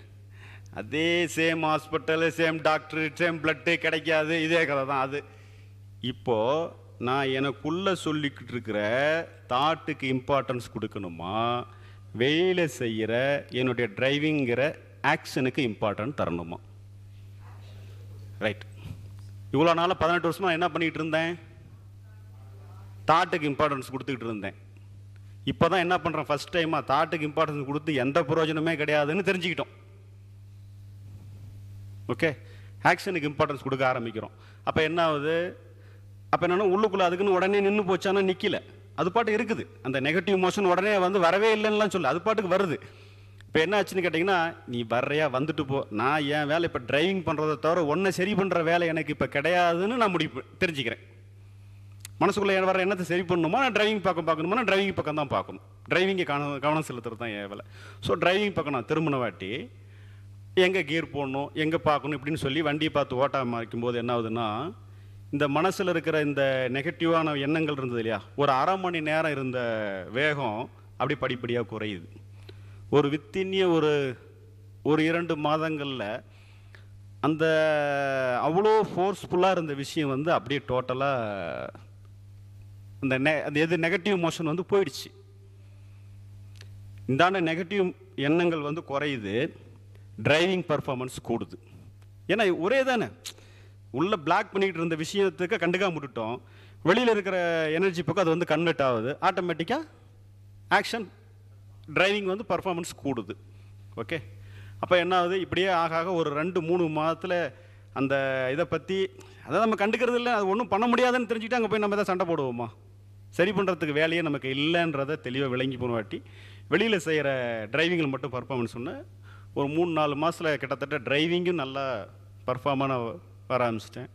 அதே same hospital same doctor same blood கிடைக்காது. இதே கதை தான். அது இப்போது நான் எனக்குள்ள சொல்லிக்கிட்டு இருக்கிற தாட்டுக்கு இம்பார்ட்டன்ஸ் கொடுக்கணுமா? வேலை செய்கிற என்னுடைய டிரைவிங்கிற ஆக்ஷனுக்கு இம்பார்ட்டன்ட் தரணுமா? ரைட் இவ்வளோ நாளாக பதினெட்டு வருஷமாக என்ன பண்ணிக்கிட்டு இருந்தேன்? தாட்டுக்கு இம்பார்ட்டன்ஸ் கொடுத்துக்கிட்டு இருந்தேன். இப்போ தான் என்ன பண்ணுறேன் ஃபஸ்ட் டைமாக தாட்டுக்கு இம்பார்ட்டன்ஸ் கொடுத்து எந்த பிரயோஜனமே கிடையாதுன்னு தெரிஞ்சுக்கிட்டோம். ஓகே ஆக்ஷனுக்கு இம்பார்ட்டன்ஸ் கொடுக்க ஆரம்பிக்கிறோம். அப்போ என்ன ஆகுது? அப்போ என்னன்னா உள்ளுக்குள்ளே அதுக்குன்னு உடனே நின்று போச்சானா நிற்கல அது பாட்டு இருக்குது. அந்த நெகட்டிவ் மோஷன் உடனே வந்து வரவே இல்லைன்னுலாம் சொல்லு அது பாட்டுக்கு வருது. இப்போ என்ன ஆச்சுன்னு கேட்டிங்கன்னா நீ வர்றையா வந்துட்டு போ. நான் என் வேலை இப்போ டிரைவிங் பண்ணுறதை தவிர ஒன்றை சரி பண்ணுற வேலை எனக்கு இப்போ கிடையாதுன்னு நான் முடிவு தெரிஞ்சுக்கிறேன். மனசுக்குள்ளே வர எண்ணத்தை சரி பண்ணணுமா? நான் டிரைவிங் பக்கம் பார்க்கணுமா? நான் டிரைவிங் பக்கம் தான் பார்க்கணும். டிரைவிங்கை கவனம் கவனம் செலுத்துறது தான் என் வேலை. ஸோ டிரைவிங் பக்கம் நான் திரும்பின வாட்டி எங்கே கியர் போடணும் எங்கே பார்க்கணும் இப்படின்னு சொல்லி வண்டியை பார்த்து ஓட்டாமல் போது என்ன ஆகுதுன்னா இந்த மனசில் இருக்கிற இந்த நெகட்டிவான எண்ணங்கள் இருந்தது இல்லையா? ஒரு அரை மணி நேரம் இருந்த வேகம் அப்படி படிப்படியாக குறையுது. ஒரு வித்தின்ய ஒரு ஒரு இரண்டு மாதங்களில் அந்த அவ்வளோ ஃபோர்ஸ்ஃபுல்லாக இருந்த விஷயம் வந்து அப்படியே டோட்டலாக அந்த நெ அந்த எது நெகட்டிவ் மோஷன் வந்து போயிடுச்சு. இந்தாண்ட நெகட்டிவ் எண்ணங்கள் வந்து குறையுது. டிரைவிங் பர்ஃபார்மன்ஸ் கூடுது. ஏன்னா ஒரே தானே. உள்ளே பிளாக் பண்ணிக்கிட்டு இருந்த விஷயத்துக்கு கண்டுக்காம விட்டுட்டோம். வெளியில் இருக்கிற எனர்ஜி பக்கம் அது வந்து கன்வெர்ட் ஆகுது. ஆட்டோமேட்டிக்காக ஆக்ஷன் டிரைவிங் வந்து பர்ஃபார்மன்ஸ் கூடுது. ஓகே அப்போ என்ன ஆகுது? இப்படியே ஆக ஆக ஒரு ரெண்டு மூணு மாதத்தில் அந்த இதை பற்றி அதை நம்ம கண்டுக்கிறது இல்லை அது ஒன்றும் பண்ண முடியாதுன்னு தெரிஞ்சுக்கிட்டு அங்கே போய் நம்ம எதாவது சண்டை போடுவோமா? சரி பண்ணுறதுக்கு வேலையே நமக்கு இல்லைன்றதை தெளிவாக விளங்கி போன வாட்டி வெளியில் செய்கிற டிரைவிங்கில் மட்டும் பர்ஃபார்மன்ஸ் ஒன்று ஒரு மூணு நாலு மாதத்தில் கிட்டத்தட்ட டிரைவிங்கும் நல்லா பர்ஃபார்மான வர ஆரம்பிச்சிட்டேன்.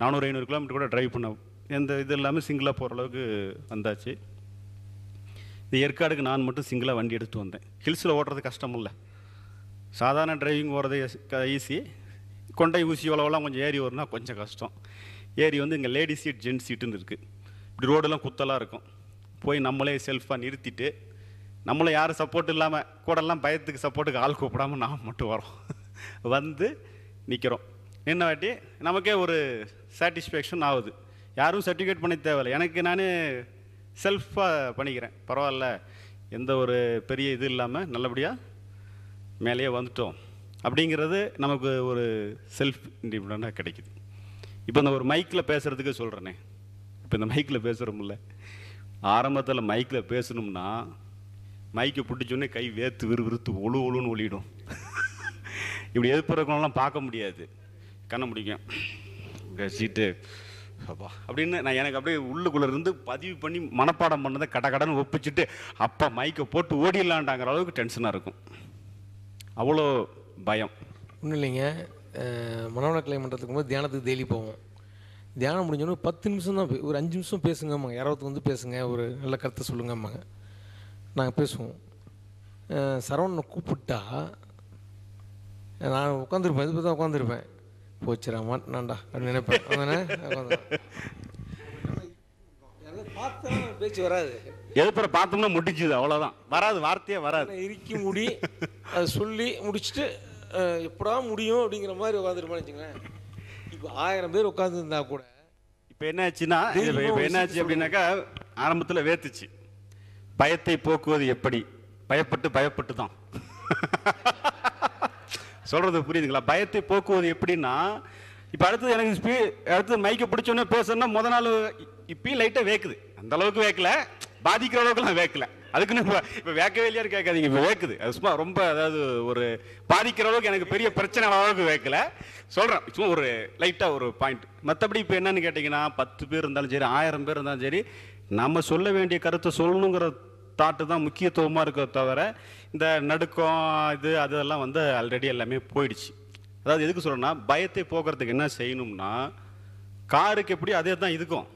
நானூறு ஐநூறு கிலோமீட்டர் கூட ட்ரைவ் பண்ண எந்த இது இல்லாமல் சிங்கிளாக போகிற அளவுக்கு வந்தாச்சு. இந்த ஏற்காடுக்கு நான் மட்டும் சிங்கிளாக வண்டி எடுத்து வந்தேன். ஹில்ஸில் ஓட்டுறது கஷ்டம் இல்லை. சாதாரண டிரைவிங் ஓடுறது ஈஸி கொண்டை ஊசி உழவெல்லாம் கொஞ்சம் ஏறி வரும்னா கொஞ்சம் கஷ்டம். ஏறி வந்து இங்கே லேடிஸ் சீட் ஜென்ட்ஸ் சீட்டுன்னு இருக்குது இப்படி ரோடெல்லாம் குத்தலாக இருக்கும். போய் நம்மளே செல்ஃபாக நிறுத்திட்டு நம்மளை யாரும் சப்போர்ட் இல்லாமல் கூடலாம் பயத்துக்கு சப்போர்ட்டுக்கு ஆள் கூப்பிடாம நாம் மட்டும் வரோம். வந்து நிற்கிறோம் நின்ன வாட்டி நமக்கே ஒரு சாட்டிஸ்ஃபேக்ஷன் ஆகுது. யாரும் சர்டிஃபிகேட் பண்ண தேவையில்லை. எனக்கு நானே செல்ஃபாக பண்ணிக்கிறேன். பரவாயில்ல. எந்த ஒரு பெரிய இது இல்லாமல் நல்லபடியாக மேலேயே வந்துட்டோம். அப்படிங்கிறது நமக்கு ஒரு செல்ஃப் இண்டிபெண்ட்டாக கிடைக்குது. இப்போ இந்த ஒரு மைக்கில் பேசுகிறதுக்கு சொல்கிறேனே இப்போ இந்த மைக்கில் பேசுகிறோம்ல ஆரம்பத்தில் மைக்கில் பேசணும்னா மைக்கை பிடிச்சோன்னே கை வேர்த்து விறுவிறுத்து ஒழு ஒழுன்னு ஒழிடும் இப்படி எதிர்ப்புறவங்களாம் பார்க்க முடியாது. கண்ணை முடிக்கும். சீட்டு அப்பா. அப்படின்னு நான் எனக்கு அப்படியே உள்ளுக்குள்ள இருந்து பதிவு பண்ணி மனப்பாடம் பண்ணதை கட கடன்னு ஒப்பிச்சுட்டு அப்பா மைக்கை போட்டு ஓடிடலான்டாங்கிற அளவுக்கு டென்ஷனாக இருக்கும். அவ்வளோ பயம். ஒன்றும் இல்லைங்க. மனவள கலை மன்றத்துக்கு போது தியானத்துக்கு டெய்லி போவோம். தியானம் முடிஞ்சோன்னு பத்து நிமிஷம் தான் ஒரு அஞ்சு நிமிஷம் பேசுங்கம்மாங்க. யாராவது வந்து பேசுங்க. ஒரு நல்ல கருத்தை சொல்லுங்கம்மாங்க. நாங்கள் பேசுவோம். சரவணனை கூப்பிட்டா நான் உட்காந்துருப்பேன் இது தான் உட்காந்துருப்பேன் போச்சுடா மாட்டினாண்டா அப்படின்னு நினைப்பேன். பேச்சு வராது. எதிர்ப்புற பார்த்தோம்னா முடிஞ்சுது அவ்வளோதான் வராது வார்த்தையே வராது. நான் இறுக்கி மூடி அதை சொல்லி முடிச்சுட்டு எப்படா முடியும் அப்படிங்கிற மாதிரி உட்காந்துருப்பான்னு வச்சுங்களேன் இப்போ ஆயிரம் பேர் உட்காந்துருந்தா கூட. இப்போ என்னாச்சுன்னா இப்போ இப்போ என்னாச்சு அப்படின்னாக்கா ஆரம்பத்தில் வேத்துச்சு பயத்தை போக்குவது எப்படி? பயப்பட்டு பயப்பட்டு தான் சொல்றது புரியுதுங்களா? பயத்தை போக்குவது எப்படின்னா இப்போ அடுத்தது எனக்கு ஸ்பீ அடுத்தது மைக்கை பிடிச்சோன்னே பேசணும்னா முத நாள் இப்பயும் லைட்டாக வேக்குது. அந்த அளவுக்கு வேக்கல. பாதிக்கிற அளவுக்குலாம் வேக்கல. அதுக்குன்னு இப்போ இப்போ வேக்கவே இல்லையான்னு கேட்காதீங்க. இப்போ வேக்குது. அது சும்மா ரொம்ப அதாவது ஒரு பாதிக்கிற அளவுக்கு எனக்கு பெரிய பிரச்சனை அளவுக்கு வேக்கல. சொல்கிறேன் சும்மா ஒரு லைட்டாக ஒரு பாயிண்ட் மற்றபடி இப்போ என்னன்னு கேட்டிங்கன்னா பத்து பேர் இருந்தாலும் சரி ஆயிரம் பேர் இருந்தாலும் சரி நம்ம சொல்ல வேண்டிய கருத்தை சொல்லணுங்கிற தாட்டு தான் முக்கியத்துவமாக இருக்க தவிர இந்த நடுக்கம் இது அதெல்லாம் வந்து ஆல்ரெடி எல்லாமே போயிடுச்சு. அதாவது எதுக்கு சொல்கிறேன்னா பயத்தை போக்குறதுக்கு என்ன செய்யணும்னா காருக்கு எப்படி அதே தான் இதுக்கும்.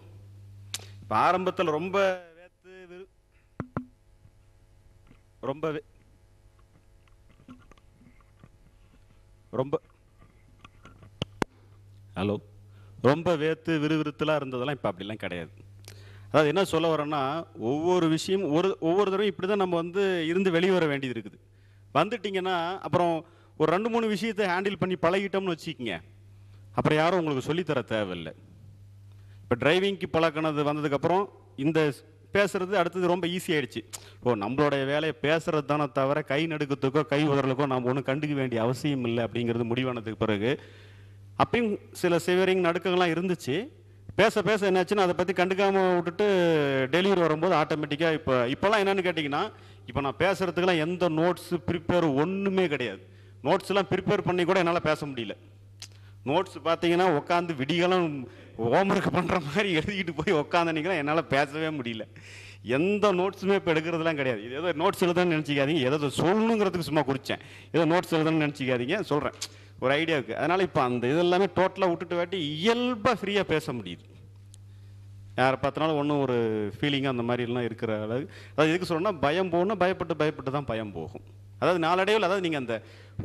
இப்போ ஆரம்பத்தில் ரொம்ப வேத்து விறு- ரொம்ப ரொம்ப ஹலோ ரொம்ப வேத்து விறுவிறுத்தலாக இருந்ததெல்லாம் இப்போ அப்படிலாம் கிடையாது. அதாவது என்ன சொல்ல வரேன்னா ஒவ்வொரு விஷயம் ஒரு ஒவ்வொரு தடவையும் இப்படி தான் நம்ம வந்து இருந்து வெளியே வர வேண்டியது இருக்குது. வந்துட்டிங்கன்னா அப்புறம் ஒரு ரெண்டு மூணு விஷயத்தை ஹேண்டில் பண்ணி பழகிட்டோம்னு வச்சுக்கோங்க. அப்புறம் யாரும் உங்களுக்கு சொல்லித்தர தேவையில்லை. இப்போ டிரைவிங்க்கு பழக்கினது வந்ததுக்கப்புறம் இந்த பேசுறது அடுத்தது ரொம்ப ஈஸி ஆயிடுச்சு. ஓ நம்மளுடைய வேலையை பேசுறது தானே தவிர கை நடுக்கத்துக்கோ கை உதறலுக்கோ நம்ம ஒன்றும் கண்டுக்க வேண்டிய அவசியம் இல்லை அப்படிங்கிறது முடிவானதுக்கு பிறகு அப்பயும் சில சிவரிங் நடுக்கங்கள்லாம் இருந்துச்சு. பேச பேச என்னாச்சுன்னா அதை பற்றி கண்டுக்காமல் விட்டுட்டு டெலிவரி வரும்போது ஆட்டோமேட்டிக்காக இப்போ இப்போல்லாம் என்னென்னு கேட்டிங்கன்னா இப்போ நான் பேசுகிறதுக்கெலாம் எந்த நோட்ஸு ப்ரிப்பேர் ஒன்றுமே கிடையாது. நோட்ஸ்லாம் ப்ரிப்பேர் பண்ணி கூட என்னால் பேச முடியல. நோட்ஸ் பார்த்தீங்கன்னா உட்காந்து விடிகளும் ஹோம்ஒர்க் பண்ணுற மாதிரி எழுதிக்கிட்டு போய் உட்காந்துனீங்கன்னா என்னால் பேசவே முடியல. எந்த நோட்ஸுமே இப்போ எடுக்கிறதுலாம் கிடையாது. இது ஏதோ நோட்ஸ் எழுதணும்னு நினச்சிக்காதீங்க. ஏதோ சொல்லணுங்கிறதுக்கு சும்மா குறித்தேன் ஏதோ நோட்ஸ் எழுதணும்னு நினச்சிக்காதீங்க. சொல்கிறேன் ஒரு ஐடியாவுக்கு அதனால் இப்போ அந்த இதெல்லாமே டோட்டலாக விட்டுட்டு வாட்டி இயல்பாக ஃப்ரீயாக பேச முடியுது. யாரை பார்த்தனாலும் ஒன்றும் ஒரு ஃபீலிங்காக அந்த மாதிரிலாம் இருக்கிற அளவு அதாவது எதுக்கு சொல்லணும்னா பயம் போகணும் பயப்பட்டு பயப்பட்டு தான் பயம் போகும். அதாவது நாளடைவில் அதாவது நீங்கள் அந்த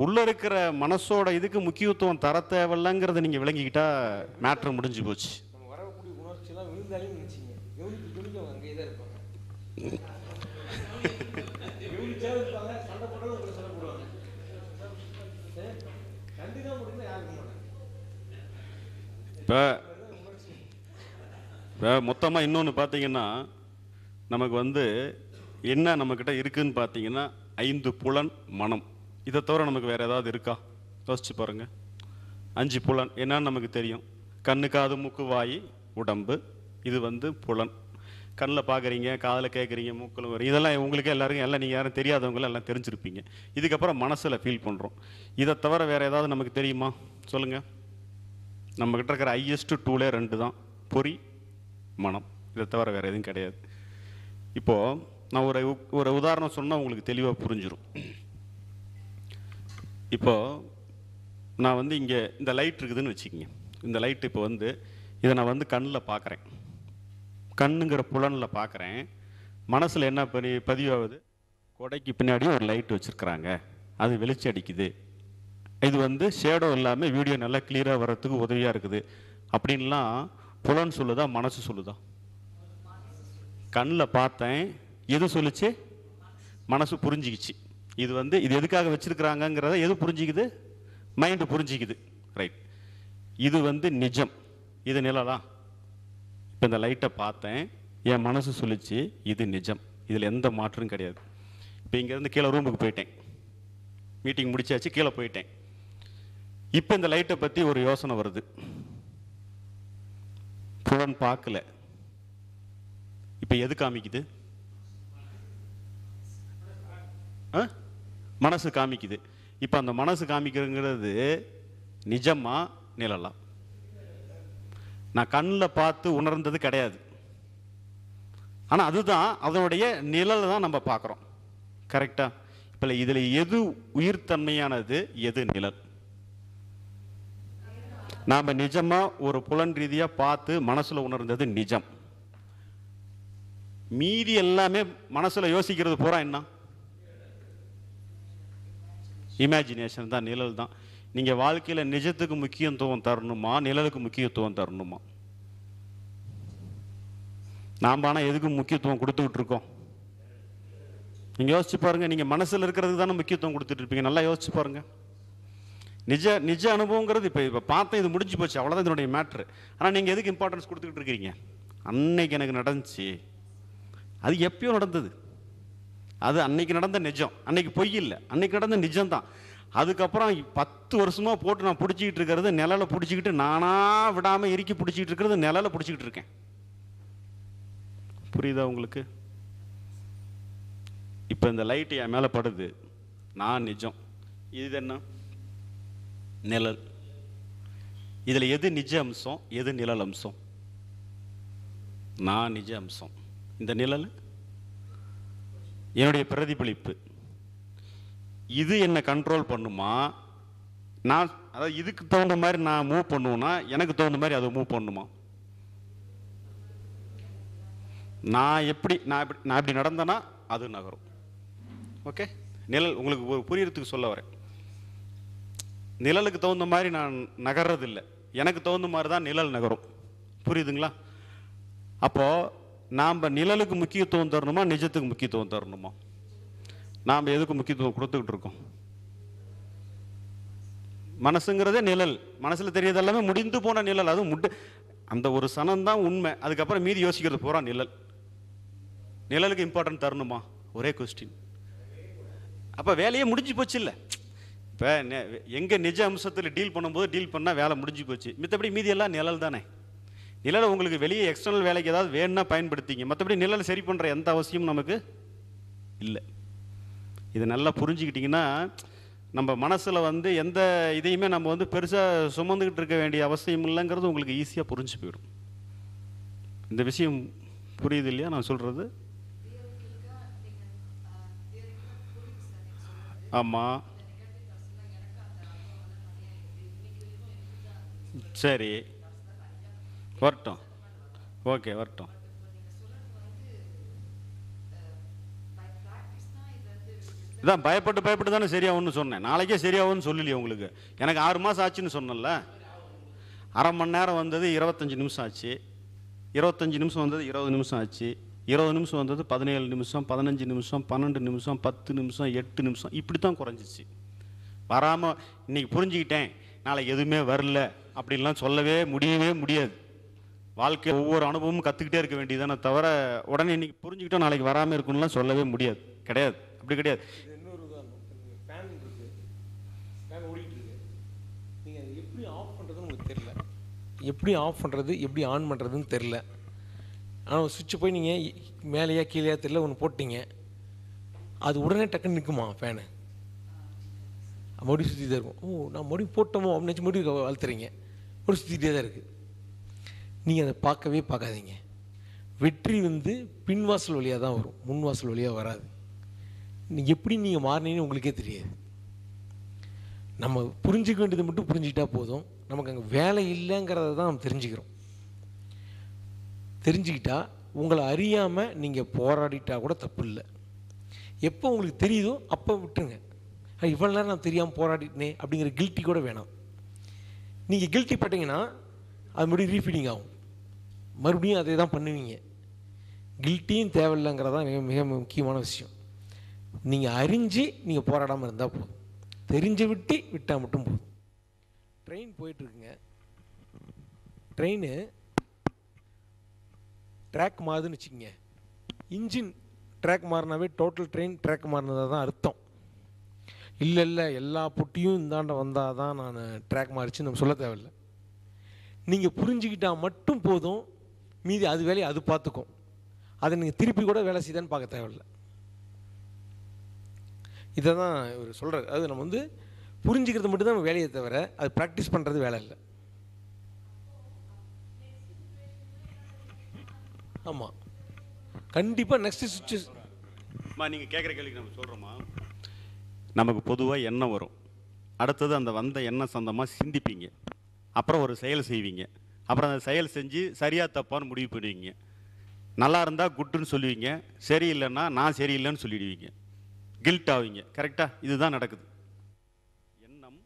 உள்ளே இருக்கிற மனசோட இதுக்கு முக்கியத்துவம் தர தேவையில்லைங்கிறத நீங்கள் விளங்கிக்கிட்டால் மேட்ரு முடிஞ்சு போச்சு. நம்ம வரக்கூடிய உணர்ச்சியெல்லாம் விழுந்தாலே நினச்சிங்க கவனிக்க கவனிக்க அங்கேயே தான் இருப்பாங்க கவனிச்சா இருப்பாங்க சண்டை போட்டாலும் உங்களை சண்டை போடுவாங்க கண்டுதான் முடியுமா யாருக்கும் மாட்டாங்க இப்போ இப்போ மொத்தமாக இன்னொன்று பார்த்தீங்கன்னா நமக்கு வந்து என்ன நம்மக்கிட்ட இருக்குதுன்னு பார்த்தீங்கன்னா ஐந்து புலன் மனம். இதை தவிர நமக்கு வேறு ஏதாவது இருக்கா? யோசிச்சு பாருங்கள் அஞ்சு புலன். என்னன்னு நமக்கு தெரியும். கண்ணு காது மூக்கு வாய் உடம்பு. இது வந்து புலன். கண்ணில் பார்க்குறீங்க காதில் கேட்குறீங்க மூக்கில் வரும் இதெல்லாம் உங்களுக்கு எல்லாருக்கும் எல்லாம் நீங்கள் யாரும் தெரியாதவங்களும் எல்லாம் தெரிஞ்சிருப்பீங்க. இதுக்கப்புறம் மனசில் ஃபீல் பண்ணுறோம் இதை தவிர வேறு ஏதாவது நமக்கு தெரியுமா? சொல்லுங்கள் நம்மக்கிட்ட இருக்கிற ஹையஸ்ட் டூலே ரெண்டு தான். பொறி மனம். இதை தவிர வேறு எதுவும் கிடையாது. இப்போது நான் ஒரு ஒரு உதாரணம் சொன்னால் உங்களுக்கு தெளிவாக புரிஞ்சிடும் இப்போது நான் வந்து இங்கே இந்த லைட் இருக்குதுன்னு வச்சுக்கிங்க. இந்த லைட் இப்போ வந்து இதை நான் வந்து கண்ணில் பார்க்குறேன் கண்ணுங்கிற புலனில் பார்க்குறேன் மனசில் என்ன பதி பதிவாகுது? கொடைக்கு பின்னாடி ஒரு லைட் வச்சுருக்குறாங்க. அது வெளிச்சம் அடிக்குது. இது வந்து ஷேடோ இல்லாமல் வீடியோ நல்லா கிளியராக வர்றதுக்கு உதவியாக இருக்குது. அப்படின்லாம் புலன் சொல்லுதா மனசு சொல்லுதா? கண்ணில் பார்த்தேன். எது சொல்லிச்சு? மனசு புரிஞ்சிக்கிச்சு. இது வந்து இது எதுக்காக வச்சுருக்குறாங்கங்கிறத எது புரிஞ்சிக்குது? மைண்டு புரிஞ்சிக்குது. ரைட் இது வந்து நிஜம். இது நிழலா? இப்போ இந்த லைட்டை பார்த்தேன். என் மனசு சொல்லிச்சு இது நிஜம். இதில் எந்த மாற்றும் கிடையாது. இப்போ இங்கேருந்து கீழே ரூமுக்கு போயிட்டேன். மீட்டிங் முடிச்சாச்சு கீழே போயிட்டேன். இப்போ இந்த லைட்டை பற்றி ஒரு யோசனை வருது. புலன் பார்க்கல. இப்போ எது காமிக்குது? ஆ? மனசு காமிக்குது. இப்போ அந்த மனசு காமிக்கிறதுங்கிறது நிஜமாக நிழலாம் நான் கண்ணில் பார்த்து உணர்ந்தது கிடையாது. ஆனால் அதுதான் அதனுடைய நிழலை தான் நம்ம பார்க்குறோம். கரெக்டாக இப்போ இதில் எது உயிர்த்தன்மையானது எது நிழல்? நாம் நிஜமாக ஒரு புலன் ரீதியாக பார்த்து மனசில் உணர்ந்தது நிஜம். மீதி எல்லாமே மனசில் யோசிக்கிறது பூரா என்ன? இமேஜினேஷன் தான் நிழல் தான். நீங்கள் வாழ்க்கையில் நிஜத்துக்கு முக்கியத்துவம் தரணுமா நிழலுக்கு முக்கியத்துவம் தரணுமா? நாம் ஆனால் எதுக்கு முக்கியத்துவம் கொடுத்துக்கிட்டு இருக்கோம்? நீங்கள் யோசிச்சு பாருங்கள் நீங்கள் மனசில் இருக்கிறதுக்கு தானே முக்கியத்துவம் கொடுத்துட்டு இருப்பீங்க. நல்லா யோசிச்சு பாருங்கள் நிஜ நிஜ அனுபவங்கிறது இப்போ இப்போ பார்த்தேன் இது முடிஞ்சு போச்சு. அவ்வளோதான் இதனுடைய மேட்ரு ஆனால் நீங்கள் எதுக்கு இம்பார்ட்டன்ஸ் கொடுத்துக்கிட்டு இருக்கிறீங்க அன்னைக்கு எனக்கு நடந்துச்சு. அது எப்பயோ நடந்தது. அது அன்னைக்கு நடந்த நிஜம். அன்னைக்கு பொய் இல்லை. அன்னைக்கு நடந்த நிஜம்தான். அதுக்கப்புறம் பத்து வருஷமாக போட்டு நான் பிடிச்சிக்கிட்டு இருக்கிறது நிழலை பிடிச்சிக்கிட்டு நானாக விடாமல் இறுக்கி பிடிச்சிக்கிட்டு இருக்கிறது நிழலை பிடிச்சிக்கிட்டு இருக்கேன். புரியுதா உங்களுக்கு? இப்போ இந்த லைட் என் மேலே படுது. நான் நிஜம். இது என்ன? நிழல். இதில் எது நிஜ அம்சம் எது நிழல் அம்சம்? நான் நிஜ அம்சம். இந்த நிழல்? என்னுடைய பிரதிபலிப்பு. இது என்னை கண்ட்ரோல் பண்ணுமா? நான் அதாவது இதுக்கு தகுந்த மாதிரி நான் மூவ் பண்ணுவேன்னா எனக்கு தகுந்த மாதிரி அதை மூவ் பண்ணுமா? நான் எப்படி நான் இப்படி நான் இப்படி நடந்தேன்னா அது நகரும். ஓகே நிழல் உங்களுக்கு ஒரு புரியறதுக்கு சொல்ல வரேன். நிழலுக்கு தகுந்த மாதிரி நான் நகர்றதில்லை. எனக்கு தகுந்த மாதிரி தான் நிழல் நகரும். புரியுதுங்களா? அப்போது நாம் நிழலுக்கு முக்கியத்துவம் தரணுமா நிஜத்துக்கு முக்கியத்துவம் தரணுமா? நாம் எதுக்கு முக்கியத்துவம் கொடுத்துக்கிட்டு இருக்கோம்? மனசுங்கிறதே நிழல். மனசில் தெரியாத எல்லாமே முடிந்து போன நிழல். அதுவும் முட்டு அந்த ஒரு சனம் தான் உண்மை. அதுக்கப்புறம் மீதி யோசிக்கிறது பூரா நிழல். நிழலுக்கு இம்பார்ட்டன்ட் தரணுமா? ஒரே கொஸ்டின் அப்போ வேலையே முடிஞ்சு போச்சு இல்லை? இப்போ எங்கே நிஜ அம்சத்தில் டீல் பண்ணும்போது டீல் பண்ணால் வேலை முடிஞ்சு போச்சு. மித்தபடி மீதி எல்லாம் நிழல் தானே. நிழலை உங்களுக்கு வெளியே எக்ஸ்டர்னல் வேலைக்கு ஏதாவது வேணும்னா பயன்படுத்திங்க. மற்றபடி நிழலை சரி பண்ணுற எந்த அவசியமும் நமக்கு இல்லை. இதை நல்லா புரிஞ்சுக்கிட்டிங்கன்னா நம்ம மனசில் வந்து எந்த இதையுமே நம்ம வந்து பெருசாக சுமந்துக்கிட்டு இருக்க வேண்டிய அவசியம் இல்லைங்கிறது உங்களுக்கு ஈஸியாக புரிஞ்சு போயிடும். இந்த விஷயம் புரியுது இல்லையா? நான் சொல்கிறது ஆமாம் சரி. வரட்டும். ஓகே வரட்டும். இதான் பயப்பட்டு பயப்பட்டு தானே சரியாகும்னு சொன்னேன். நாளைக்கே சரியாகும்னு சொல்லலையே உங்களுக்கு. எனக்கு ஆறு மாதம் ஆச்சுன்னு சொன்னேன்ல. அரை மணி நேரம் வந்தது இருபத்தஞ்சி நிமிஷம் ஆச்சு. இருபத்தஞ்சி நிமிஷம் வந்தது இருபது நிமிஷம் ஆச்சு. இருபது நிமிஷம் வந்தது பதினேழு நிமிஷம் பதினஞ்சு நிமிஷம் பன்னெண்டு நிமிஷம் பத்து நிமிஷம் எட்டு நிமிஷம். இப்படி தான் குறைஞ்சிச்சு. வராமல் இன்றைக்கி புரிஞ்சுக்கிட்டேன். நாளைக்கு எதுவுமே வரல. அப்படின்லாம் சொல்லவே முடியவே முடியாது. வாழ்க்கை ஒவ்வொரு அனுபவமும் கற்றுக்கிட்டே இருக்க வேண்டியதானே தவிர உடனே இன்னைக்கு புரிஞ்சுக்கிட்டோம் நாளைக்கு வராமல் இருக்கும்லாம் சொல்லவே முடியாது. கிடையாது. அப்படி கிடையாது. இன்னொரு உதாரணம். ஃபேன் இருக்கு. ஃபேன் ஓடிட்டு இருக்கு. நீங்கள் எப்படி ஆஃப் பண்ணுறதுன்னு உங்களுக்கு தெரியல. எப்படி ஆஃப் பண்ணுறது எப்படி ஆன் பண்ணுறதுன்னு தெரில ஆனால் சுவிட்சு போய் நீங்கள் மேலேயா கீழேயா தெரில ஒன்று போட்டிங்க. அது உடனே டக்குன்னு நிற்குமா ஃபேனு மறுபடியும் சுற்றி தான் இருக்கும். ஓ நான் மறுபடியும் போட்டோமோ அப்படின்னு நினச்சி மறுபடியும் வளர்த்துறீங்க. ஒரு சுற்றிட்டே தான் இருக்குது நீங்கள் அதை பார்க்கவே பார்க்காதீங்க. வெற்றி வந்து பின்வாசல் வழியாக தான் வரும். முன் வாசல் வழியாக வராது. நீங்கள் எப்படி நீங்கள் மாறினீங்கன்னு உங்களுக்கே தெரியாது. நம்ம புரிஞ்சுக்க வேண்டியது மட்டும் புரிஞ்சுக்கிட்டா போதும். நமக்கு அங்கே வேலை இல்லைங்கிறத தான் நம்ம தெரிஞ்சுக்கிறோம். தெரிஞ்சுக்கிட்டா உங்களை அறியாமல் நீங்கள் போராடிட்டா கூட தப்பு இல்லை. எப்போ உங்களுக்கு தெரியுதோ அப்போ விட்டுருங்க. இவ்வளோ நேரம் நான் தெரியாமல் போராடிட்டேனே அப்படிங்கிற கில்ட்டி கூட வேணாம். நீங்கள் கில்ட்டி பட்டீங்கன்னா அது மறுபடியும் ரீஃபீடிங் ஆகும். மறுபடியும் அதே தான் பண்ணுவீங்க. கில்ட்டியும் தேவையில்லைங்கிறதான் மிக மிக முக்கியமான விஷயம். நீங்கள் அறிஞ்சு நீங்கள் போராடாமல் இருந்தால் போதும். தெரிஞ்சு விட்டு விட்டால் மட்டும் போதும். ட்ரெயின் போயிட்டுருக்குங்க. ட்ரெயின் ட்ராக் மாறுதுன்னு வச்சுக்கோங்க. இன்ஜின் ட்ராக் மாறினாவே டோட்டல் ட்ரெயின் ட்ராக் மாறினதாக தான் அர்த்தம். இல்லை இல்லை எல்லா புட்டியும் இந்தாண்ட வந்தால் தான் நான் ட்ராக் மாறிச்சு நம்ம சொல்ல தேவையில்ல. நீங்கள் புரிஞ்சுக்கிட்டால் மட்டும் போதும் மீதி அது வேலையை அது பார்த்துக்கும். அதை நீங்கள் திருப்பி கூட வேலை செய்தான்னு பார்க்க தேவையில்ல. இதை தான் இவர் சொல்கிறார் அது நம்ம வந்து புரிஞ்சுக்கிறது மட்டும்தான் வேலையை தவிர அது ப்ராக்டிஸ் பண்ணுறது வேலை இல்லை. ஆமாம் கண்டிப்பாக நெக்ஸ்ட் சுச்சுவேஷன் நீங்கள் கேட்குற கேள்விக்கு நம்ம சொல்கிறோமா நமக்கு பொதுவாக எண்ணம் வரும். அடுத்தது அந்த வந்த எண்ணம் சொந்தமாக சிந்திப்பீங்க. அப்புறம் ஒரு செயல் செய்வீங்க. அப்புறம் அந்த செயல் செஞ்சு சரியாக தப்பான்னு முடிவு பண்ணுவீங்க. நல்லா இருந்தால் குட்டுன்னு சொல்லுவீங்க. சரியில்லைன்னா நான் சரியில்லைன்னு சொல்லிடுவீங்க. கில்ட் ஆவீங்க. கரெக்டாக இதுதான் நடக்குது. எண்ணம்.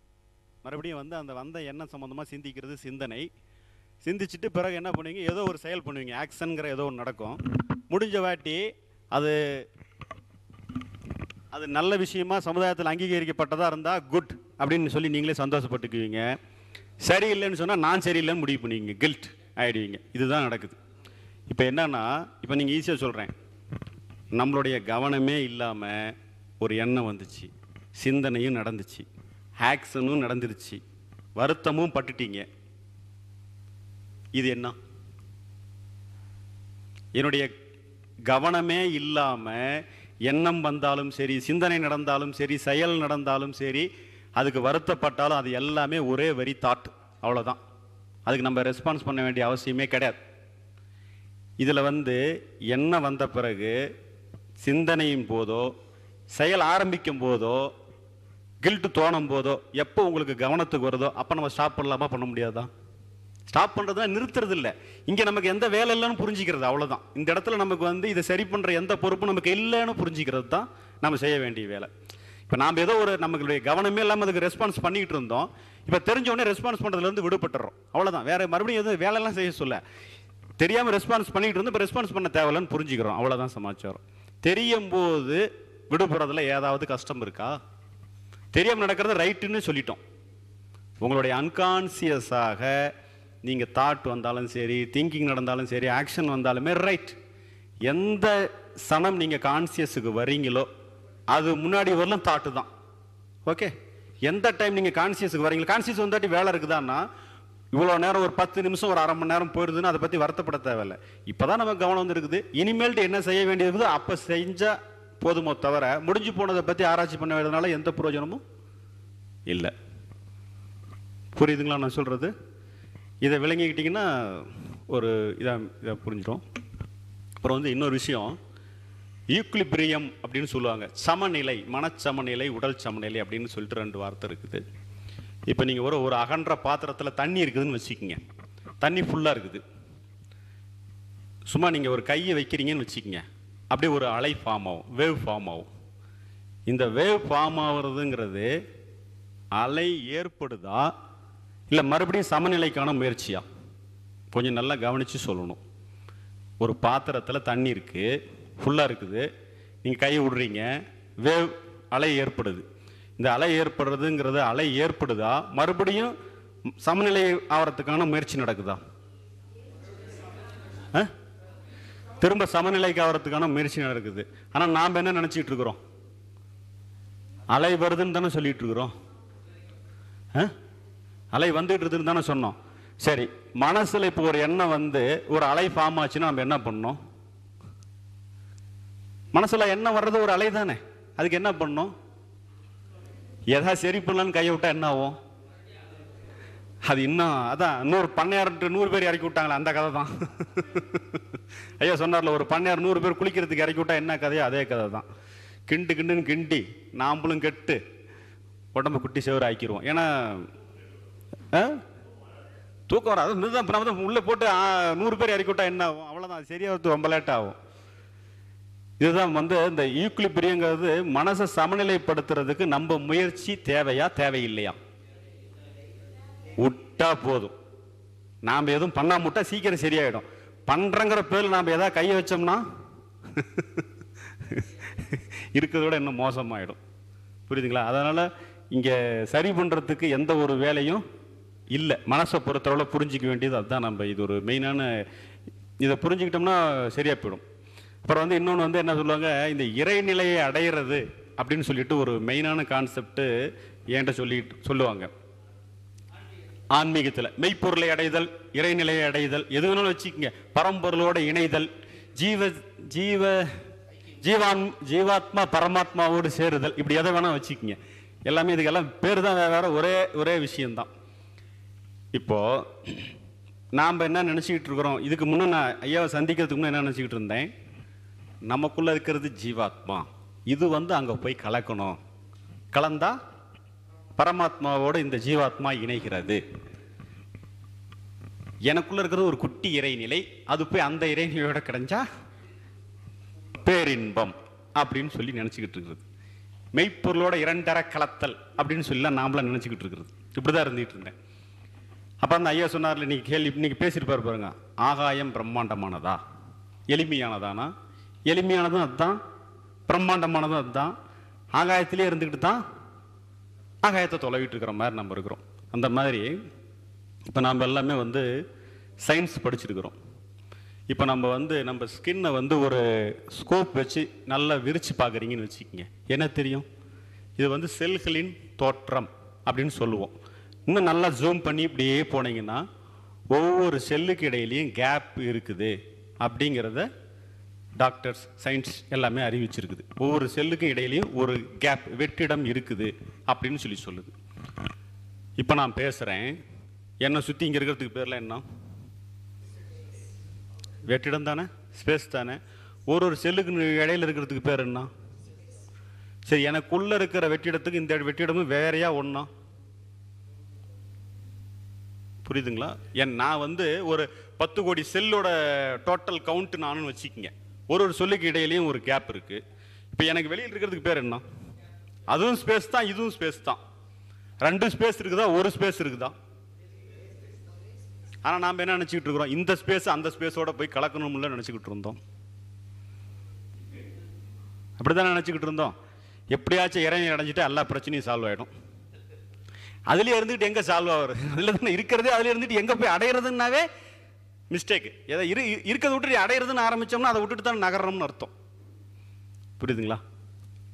மறுபடியும் வந்து அந்த வந்த எண்ணம் சம்மந்தமாக சிந்திக்கிறது சிந்தனை. சிந்திச்சுட்டு பிறகு என்ன பண்ணுவீங்க? ஏதோ ஒரு செயல் பண்ணுவீங்க. ஆக்ஷனுங்கிற ஏதோ ஒன்று நடக்கும். முடிஞ்ச வாட்டி அது அது நல்ல விஷயமா சமுதாயத்தில் அங்கீகரிக்கப்பட்டதாக இருந்தால் குட் அப்படின்னு சொல்லி நீங்களே சந்தோஷப்பட்டுக்குவீங்க. சரியில்லைன்னு சொன்னால் நான் சரியில்லைன்னு முடிவு பண்ணுவீங்க கில்ட் ஆகிடுவீங்க இதுதான் நடக்குது. இப்போ என்னன்னா இப்போ நீங்கள் ஈஸியாக சொல்கிறேன் நம்மளுடைய கவனமே இல்லாமல் ஒரு எண்ணம் வந்துச்சு. சிந்தனையும் நடந்துச்சு. ஆக்ஷனும் நடந்துருச்சு. வருத்தமும் பட்டுட்டீங்க. இது என்ன? என்னுடைய கவனமே இல்லாமல் எண்ணம் வந்தாலும் சரி சிந்தனை நடந்தாலும் சரி செயல் நடந்தாலும் சரி அதுக்கு வருத்தப்பட்டாலும் அது எல்லாமே ஒரே வரி தாட் அவ்வளோதான் அதுக்கு நம்ம ரெஸ்பான்ஸ் பண்ண வேண்டிய அவசியமே கிடையாது. இதில் வந்து எண்ணம் வந்த பிறகு சிந்தனையின் போதோ செயல் ஆரம்பிக்கும் போதோ கில்ட்டு தோணும் போதோ எப்போ உங்களுக்கு கவனத்துக்கு வருதோ அப்போ நம்ம ஸ்டாப் பண்ணலாமா? பண்ண முடியாதான் ஸ்டாப் பண்ணுறதுனா நிறுத்துறது இல்லை இங்கே நமக்கு எந்த வேலை இல்லைன்னு புரிஞ்சிக்கிறது அவ்வளோதான் இந்த இடத்துல நமக்கு வந்து இதை சரி பண்ணுற எந்த பொறுப்பும் நமக்கு இல்லைன்னு புரிஞ்சிக்கிறது தான் நம்ம செய்ய வேண்டிய வேலை. இப்போ நாம் ஏதோ ஒரு நம்மளுடைய கவனமே இல்லாமல் அதுக்கு ரெஸ்பான்ஸ் பண்ணிக்கிட்டு இருந்தோம். இப்போ தெரிஞ்சவொடனே ரெஸ்பான்ஸ் பண்ணுறதுலேருந்து விடுபட்டுறோம். அவ்வளோதான் வேறு மறுபடியும் எதுவும் வேலையெல்லாம் செய்ய சொல்ல. தெரியாமல் ரெஸ்பான்ஸ் பண்ணிக்கிட்டு இருந்து இப்போ ரெஸ்பான்ஸ் பண்ண தேவையில்லைன்னு புரிஞ்சுக்கிறோம். அவ்வளோதான் சமாச்சாரம். தெரியும் போது விடுபடுறதுல ஏதாவது கஷ்டம் இருக்கா? தெரியாமல் நடக்கிறது ரைட்டுன்னு சொல்லிட்டோம். உங்களுடைய அன்கான்சியஸாக நீங்கள் தாட் வந்தாலும் சரி திங்கிங் நடந்தாலும் சரி ஆக்ஷன் வந்தாலுமே ரைட் எந்த சனம் நீங்கள் கான்சியஸுக்கு வரீங்களோ அது முன்னாடி வரலாம் தாட்டு தான். ஓகே எந்த டைம் நீங்கள் கான்சியஸுக்கு வரீங்களோ கான்சியஸ் வந்தாட்டி வேலை இருக்குதான்னா இவ்வளோ நேரம் ஒரு பத்து நிமிஷம் ஒரு அரை மணி நேரம் போயிருதுன்னு அதை பற்றி வருத்தப்பட தேவையில்லை. இப்போ தான் நமக்கு கவனம் வந்துருக்குது. இனிமேல்ட்டு என்ன செய்ய வேண்டியிருக்குதோ அப்போ செஞ்சால் போதுமோ தவிர முடிஞ்சு போனதை பற்றி ஆராய்ச்சி பண்ண வேண்டியதுனால எந்த பிரயோஜனமும் இல்லை. புரியுதுங்களா நான் சொல்கிறது இதை விளங்கிக்கிட்டிங்கன்னா ஒரு இதாக இதாக புரிஞ்சிடும். அப்புறம் வந்து இன்னொரு விஷயம் ஈக்குலிபிரியம் அப்படின்னு சொல்லுவாங்க. சமநிலை மனச்சமநிலை உடல் சமநிலை அப்படின்னு சொல்லிட்டு ரெண்டு வார்த்தை இருக்குது. இப்போ நீங்கள் ஒரு ஒரு அகன்ற பாத்திரத்தில் தண்ணி இருக்குதுன்னு வச்சுக்கிங்க. தண்ணி ஃபுல்லாக இருக்குது. சும்மா நீங்கள் ஒரு கையை வைக்கிறீங்கன்னு வச்சுக்கோங்க. அப்படியே ஒரு அலை ஃபார்ம் ஆகும் வேவ் ஃபார்ம் ஆகும். இந்த வேவ் ஃபார்ம் ஆகுறதுங்கிறது அலை ஏற்படுதா இல்லை மறுபடியும் சமநிலைக்கான முயற்சியா? கொஞ்சம் நல்லா கவனித்து சொல்லணும். ஒரு பாத்திரத்தில் தண்ணி இருக்குது ஃபுல்லாக இருக்குது. நீங்கள் கையை விடுறீங்க வேவ் அலை ஏற்படுது. இந்த அலை ஏற்படுறதுங்கிறது அலை ஏற்படுதா? மறுபடியும் சமநிலை ஆகிறதுக்கான முயற்சி நடக்குதா? ஆ? திரும்ப சமநிலைக்கு ஆகிறதுக்கான முயற்சி நடக்குது. ஆனால் நாம் என்ன நினச்சிக்கிட்டு இருக்கிறோம்? அலை வருதுன்னு தானே சொல்லிகிட்டு இருக்கிறோம். ஆ? அலை வந்துட்டு இருக்குதுன்னு தானே சொன்னோம். சரி மனசில் இப்போ ஒரு எண்ணம் வந்து ஒரு அலை ஃபார்ம் ஆச்சுன்னா நம்ம என்ன பண்ணோம் மனசில் எண்ணம் வர்றது ஒரு அலை தானே. அதுக்கு என்ன பண்ணோம் எதா சரி பண்ணலான்னு கையை விட்டால் என்ன ஆகும்? அது இன்னும் அதான் நூறு பண்ணையார்ட்டு நூறு பேர் இறக்கி விட்டாங்களே அந்த கதை தான். ஐயா சொன்னார்ல ஒரு பண்ணையார் நூறு பேர் குளிக்கிறதுக்கு இறக்கி விட்டா என்ன கதையோ அதே கதை தான். கிண்டு கிண்டுன்னு கிண்டி நாம்பளும் கெட்டு உடம்ப குட்டி சேவர் ஆக்கிடுவோம் ஏன்னா தூக்கம் வராது. அதுதான் இப்ப நம்ம தான் உள்ளே போட்டு நூறு பேர் இறக்கி விட்டா என்ன ஆகும்? அவ்வளோதான் சரியாகிறது சரியாக ரொம்ப லேட் ஆகும். இதுதான் வந்து இந்த ஈக்குலிபிரியங்கிறது மனசை சமநிலைப்படுத்துறதுக்கு நம்ம முயற்சி தேவையா தேவையில்லையா? விட்டா போதும். நாம் எதுவும் பண்ணாம விட்டா சீக்கிரம் சரியாயிடும். பண்ணுறங்கிற பேரில் நாம் எதாவது கையை வச்சோம்னா இருக்கிறத விட இன்னும் மோசமாயிடும். புரியுதுங்களா? அதனால் இங்கே சரி பண்ணுறதுக்கு எந்த ஒரு வேலையும் இல்லை மனசை பொறுத்தளவில் புரிஞ்சிக்க வேண்டியது அதுதான். நம்ம இது ஒரு மெயினான இதை புரிஞ்சுக்கிட்டோம்னா சரியாக போயிடும். அப்புறம் வந்து இன்னொன்று வந்து என்ன சொல்லுவாங்க இந்த இறைநிலையை அடையிறது அப்படின்னு சொல்லிட்டு ஒரு மெயினான கான்செப்ட்டு என்கிட்ட சொல்லிட்டு சொல்லுவாங்க. ஆன்மீகத்தில். மெய்ப்பொருளை அடைதல் இறைநிலையை அடைதல் எது வேணாலும் வச்சுக்கோங்க. பரம்பொருளோட இணைதல் ஜீவ ஜீவ ஜீவான் ஜீவாத்மா பரமாத்மாவோடு சேருதல். இப்படி எதை வேணால் வச்சுக்கோங்க. எல்லாமே இதுக்கெல்லாம் பேர் தான் வேறு வேற ஒரே ஒரே விஷயம்தான். இப்போ நாம் என்ன நினச்சிக்கிட்டு இருக்கிறோம்? இதுக்கு முன்னே நான் ஐயாவை சந்திக்கிறதுக்கு முன்னே என்ன நினச்சிக்கிட்டு இருந்தேன்? நமக்குள்ளே இருக்கிறது ஜீவாத்மா. இது வந்து அங்கே போய் கலக்கணும். கலந்தா பரமாத்மாவோட இந்த ஜீவாத்மா இணைகிறது. எனக்குள்ளே இருக்கிறது ஒரு குட்டி இறைநிலை. அது போய் அந்த இறைநிலையோட கிடைஞ்சா பேரின்பம் அப்படின்னு சொல்லி நினச்சிக்கிட்டு இருக்கிறது. மெய்ப்பொருளோட இரண்டர கலத்தல் அப்படின்னு சொல்லி நாமளாம் நினச்சிக்கிட்டு இருக்கிறது. இப்படி தான் இருந்துகிட்டு இருந்தேன். அப்போ அந்த ஐயா சொன்னார்ல நீங்கள் கேள்வி நீங்கள் பேசியிருப்பார் பாருங்க. ஆகாயம் பிரம்மாண்டமானதா? எளிமையானதானா? எளிமையானதும் அதுதான் பிரம்மாண்டமானதும் அதுதான். ஆகாயத்திலே இருந்துக்கிட்டு தான் ஆகாயத்தை தொலைவிட்டு இருக்கிற மாதிரி நம்ம இருக்கிறோம். அந்த மாதிரி இப்போ நாம் எல்லாமே வந்து சயின்ஸ் படிச்சிருக்கிறோம். இப்போ நம்ம வந்து நம்ம ஸ்கின்னை வந்து ஒரு ஸ்கோப் வச்சு நல்லா விரித்து பார்க்குறீங்கன்னு வச்சுக்கோங்க. என்ன தெரியும்? இது வந்து செல்களின் தோற்றம் அப்படின்னு சொல்லுவோம். இன்னும் நல்லா ஜூம் பண்ணி இப்படியே போனீங்கன்னா ஒவ்வொரு செல்லுக்கு இடையிலையும் கேப் இருக்குது அப்படிங்கிறத டாக்டர்ஸ் சயின்ஸ் எல்லாமே அறிவிச்சிருக்குது. ஒவ்வொரு செல்லுக்கும் இடையிலையும் ஒரு கேப் வெற்றிடம் இருக்குது அப்படின்னு சொல்லி சொல்லுது. இப்போ நான் பேசுகிறேன் என்னை சுற்றி இங்கே இருக்கிறதுக்கு பேரில் என்ன? வெற்றிடம் தானே? ஸ்பேஸ் தானே? ஒரு ஒரு செல்லுக்கு இடையில இருக்கிறதுக்கு பேர் என்ன? சரி எனக்குள்ளே இருக்கிற வெற்றிடத்துக்கு இந்த வெற்றிடமும் வேறையாக ஒன்றா புரியுதுங்களா? என் நான் வந்து ஒரு பத்து கோடி செல்லோட டோட்டல் கவுண்ட் நானும் வச்சுக்கோங்க. ஒரு ஒரு சொல்லுக்கு இடையிலையும் ஒரு கேப் இருக்கு. இப்போ எனக்கு வெளியில் இருக்கிறதுக்கு பேர் என்ன? அதுவும் ஸ்பேஸ் தான் இதுவும் ஸ்பேஸ் தான். ரெண்டு ஸ்பேஸ் இருக்குதா? ஒரு ஸ்பேஸ் இருக்குதா? ஆனால் நாம் என்ன நினச்சிக்கிட்டு இருக்கிறோம்? இந்த ஸ்பேஸ் அந்த ஸ்பேஸோட போய் கலக்கணும்ல நினச்சிக்கிட்டு இருந்தோம். அப்படிதான் நினச்சிக்கிட்டு இருந்தோம்? எப்படியாச்சும் இறங்கி அடைஞ்சிட்டு எல்லா பிரச்சனையும் சால்வ் ஆகிடும் அதுலேயே இருந்துக்கிட்டு எங்கே சால்வ் ஆகுறது அதில் தானே இருக்கிறதே அதில் இருந்துட்டு எங்கே போய் அடையிறதுனாவே மிஸ்டேக் எதை இரு இருக்கிறத விட்டுட்டு அடையிறதுன்னு ஆரம்பித்தோம்னா அதை விட்டுட்டு தான் நகரணும்னு அர்த்தம். புரியுதுங்களா?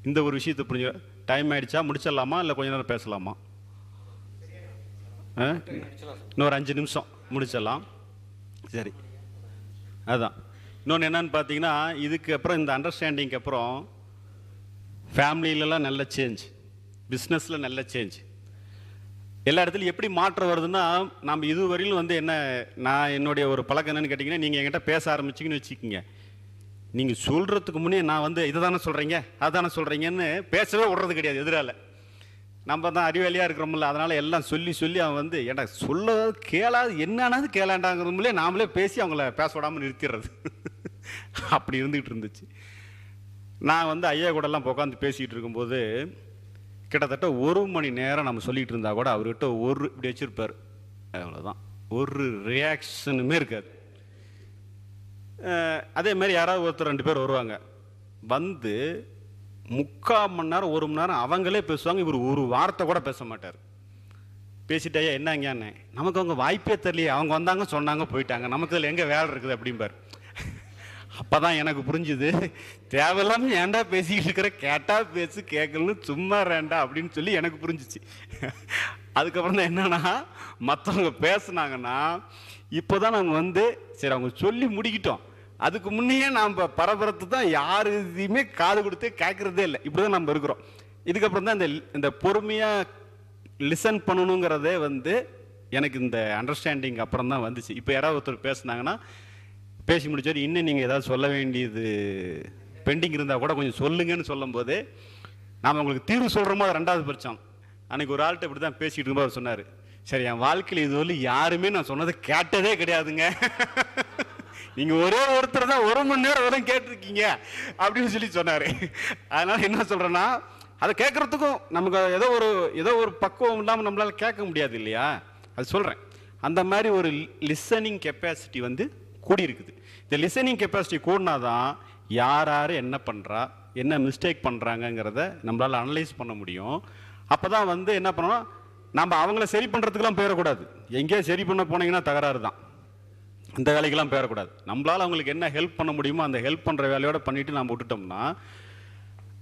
இந்த ஒரு விஷயத்தை புரிஞ்சு டைம் ஆயிடுச்சா முடிச்சிடலாமா இல்லை கொஞ்ச நேரம் பேசலாமா? ஆ? இன்னொரு அஞ்சு நிமிஷம் முடிச்சிடலாம். சரி. அதுதான் இன்னொன்று என்னன்னு பார்த்தீங்கன்னா இதுக்கு அப்புறம் இந்த அண்டர்ஸ்டாண்டிங்க்கு அப்புறம் ஃபேமிலியிலலாம் நல்ல சேஞ்ச் பிஸ்னஸில் நல்ல சேஞ்ச் எல்லா இடத்துலையும் எப்படி மாற்றம் வருதுன்னா நம்ம இதுவரையிலும் வந்து என்ன நான் என்னுடைய ஒரு பழக்கம் என்னன்னு கேட்டிங்கன்னா நீங்கள் என்கிட்ட பேச ஆரம்பிச்சிங்கன்னு வச்சுக்கோங்க. நீங்கள் சொல்கிறதுக்கு முன்னே நான் வந்து இதை தானே சொல்கிறீங்க அதானே சொல்கிறீங்கன்னு பேசவே விடுறது கிடையாது எதிரால். நம்ம தான் அறிவாளியாக இருக்கிறோம்ல அதனால் எல்லாம் சொல்லி சொல்லி அவன் வந்து ஏன்டா சொல்ல கேளாது என்னானது கேளாண்டாங்கிறதுலே நாமளே பேசி அவங்கள பேச விடாமல் நிறுத்திடுறது. அப்படி இருந்துகிட்டு இருந்துச்சு. நான் வந்து ஐயா கூடலாம் உட்காந்து பேசிகிட்டு இருக்கும்போது கிட்டத்தட்ட ஒரு மணி நேரம் நம்ம சொல்லிகிட்டு இருந்தால் கூட அவர்கிட்ட ஒரு இப்படி வச்சுருப்பார். அவ்வளோதான் ஒரு ரியாக்ஷனுமே இருக்காது. அதே மாதிரி யாராவது ஒருத்தர் ரெண்டு பேர் வருவாங்க. வந்து முக்கால் மணி நேரம் ஒரு மணி நேரம் அவங்களே பேசுவாங்க. இவர் ஒரு வார்த்தை கூட பேச மாட்டார். பேசிட்டு ஐயா என்னங்கன்னு நமக்கு அவங்க வாய்ப்பே தெரியலையே. அவங்க வந்தாங்க சொன்னாங்க போயிட்டாங்க. நமக்கு இதில் எங்கே வேலை இருக்குது அப்படிம்பார். அப்போ தான் எனக்கு புரிஞ்சுது. தேவையில்லாமல் ஏன்டா பேசிக்கிட்டு இருக்கிற? கேட்டால் பேசு கேட்கலன்னு சும்மா ரேண்டா அப்படின்னு சொல்லி எனக்கு புரிஞ்சிச்சு. அதுக்கப்புறம் தான் என்னன்னா மற்றவங்க பேசுனாங்கன்னா இப்போ தான் நாங்கள் வந்து சரி அவங்க சொல்லி முடிக்கிட்டோம். அதுக்கு முன்னையே நாம் பரபரத்து தான் யார் இதையுமே காது கொடுத்து கேட்குறதே இல்லை. இப்படி தான் நம்ம இருக்கிறோம். இதுக்கப்புறம் தான் இந்த இந்த பொறுமையாக லிசன் பண்ணணுங்கிறதே வந்து எனக்கு இந்த அண்டர்ஸ்டாண்டிங் அப்புறம் தான் வந்துச்சு. இப்போ யாராவது ஒருத்தர் பேசுனாங்கன்னா பேசி முடிச்சாரு இன்னும் நீங்கள் ஏதாவது சொல்ல வேண்டியது பெண்டிங் இருந்தால் கூட கொஞ்சம் சொல்லுங்கன்னு சொல்லும்போது நாம் உங்களுக்கு தீர்வு சொல்கிறோமோ அது ரெண்டாவது பட்சம். அன்னைக்கு ஒரு ஆள்கிட்ட இப்படி தான் பேசிகிட்டு இருக்கும்போது அவர் சொன்னார். சரி என் வாழ்க்கையில் இது யாருமே நான் சொன்னதை கேட்டதே கிடையாதுங்க. நீங்கள் ஒரே ஒருத்தர் தான் ஒரு மணி நேரம் வரும் கேட்டிருக்கீங்க அப்படின்னு சொல்லி சொன்னார். அதனால் என்ன சொல்கிறேன்னா அதை கேட்குறதுக்கும் நமக்கு ஏதோ ஒரு ஏதோ ஒரு பக்குவம் இல்லாமல் நம்மளால் கேட்க முடியாது இல்லையா? அது சொல்கிறேன் அந்த மாதிரி ஒரு லிசனிங் கெப்பாசிட்டி வந்து கூடி இருக்குது இந்த லிசனிங் கெப்பாசிட்டி கூடினாதான் யார் யார் என்ன பண்ணுறா என்ன மிஸ்டேக் பண்ணுறாங்கங்கிறத நம்மளால் அனலைஸ் பண்ண முடியும். அப்போ தான் வந்து என்ன பண்ணணும் நம்ம அவங்கள சரி பண்றதுக்கெல்லாம் போயிடக்கூடாது எங்கேயோ சரி பண்ண போனீங்கன்னா தகராறு தான் அந்த வேலைக்கெல்லாம் போயிடக்கூடாது நம்மளால் அவங்களுக்கு என்ன ஹெல்ப் பண்ண முடியுமோ அந்த ஹெல்ப் பண்ணுற வேலையோட பண்ணிவிட்டு நம்ம விட்டுட்டோம்னா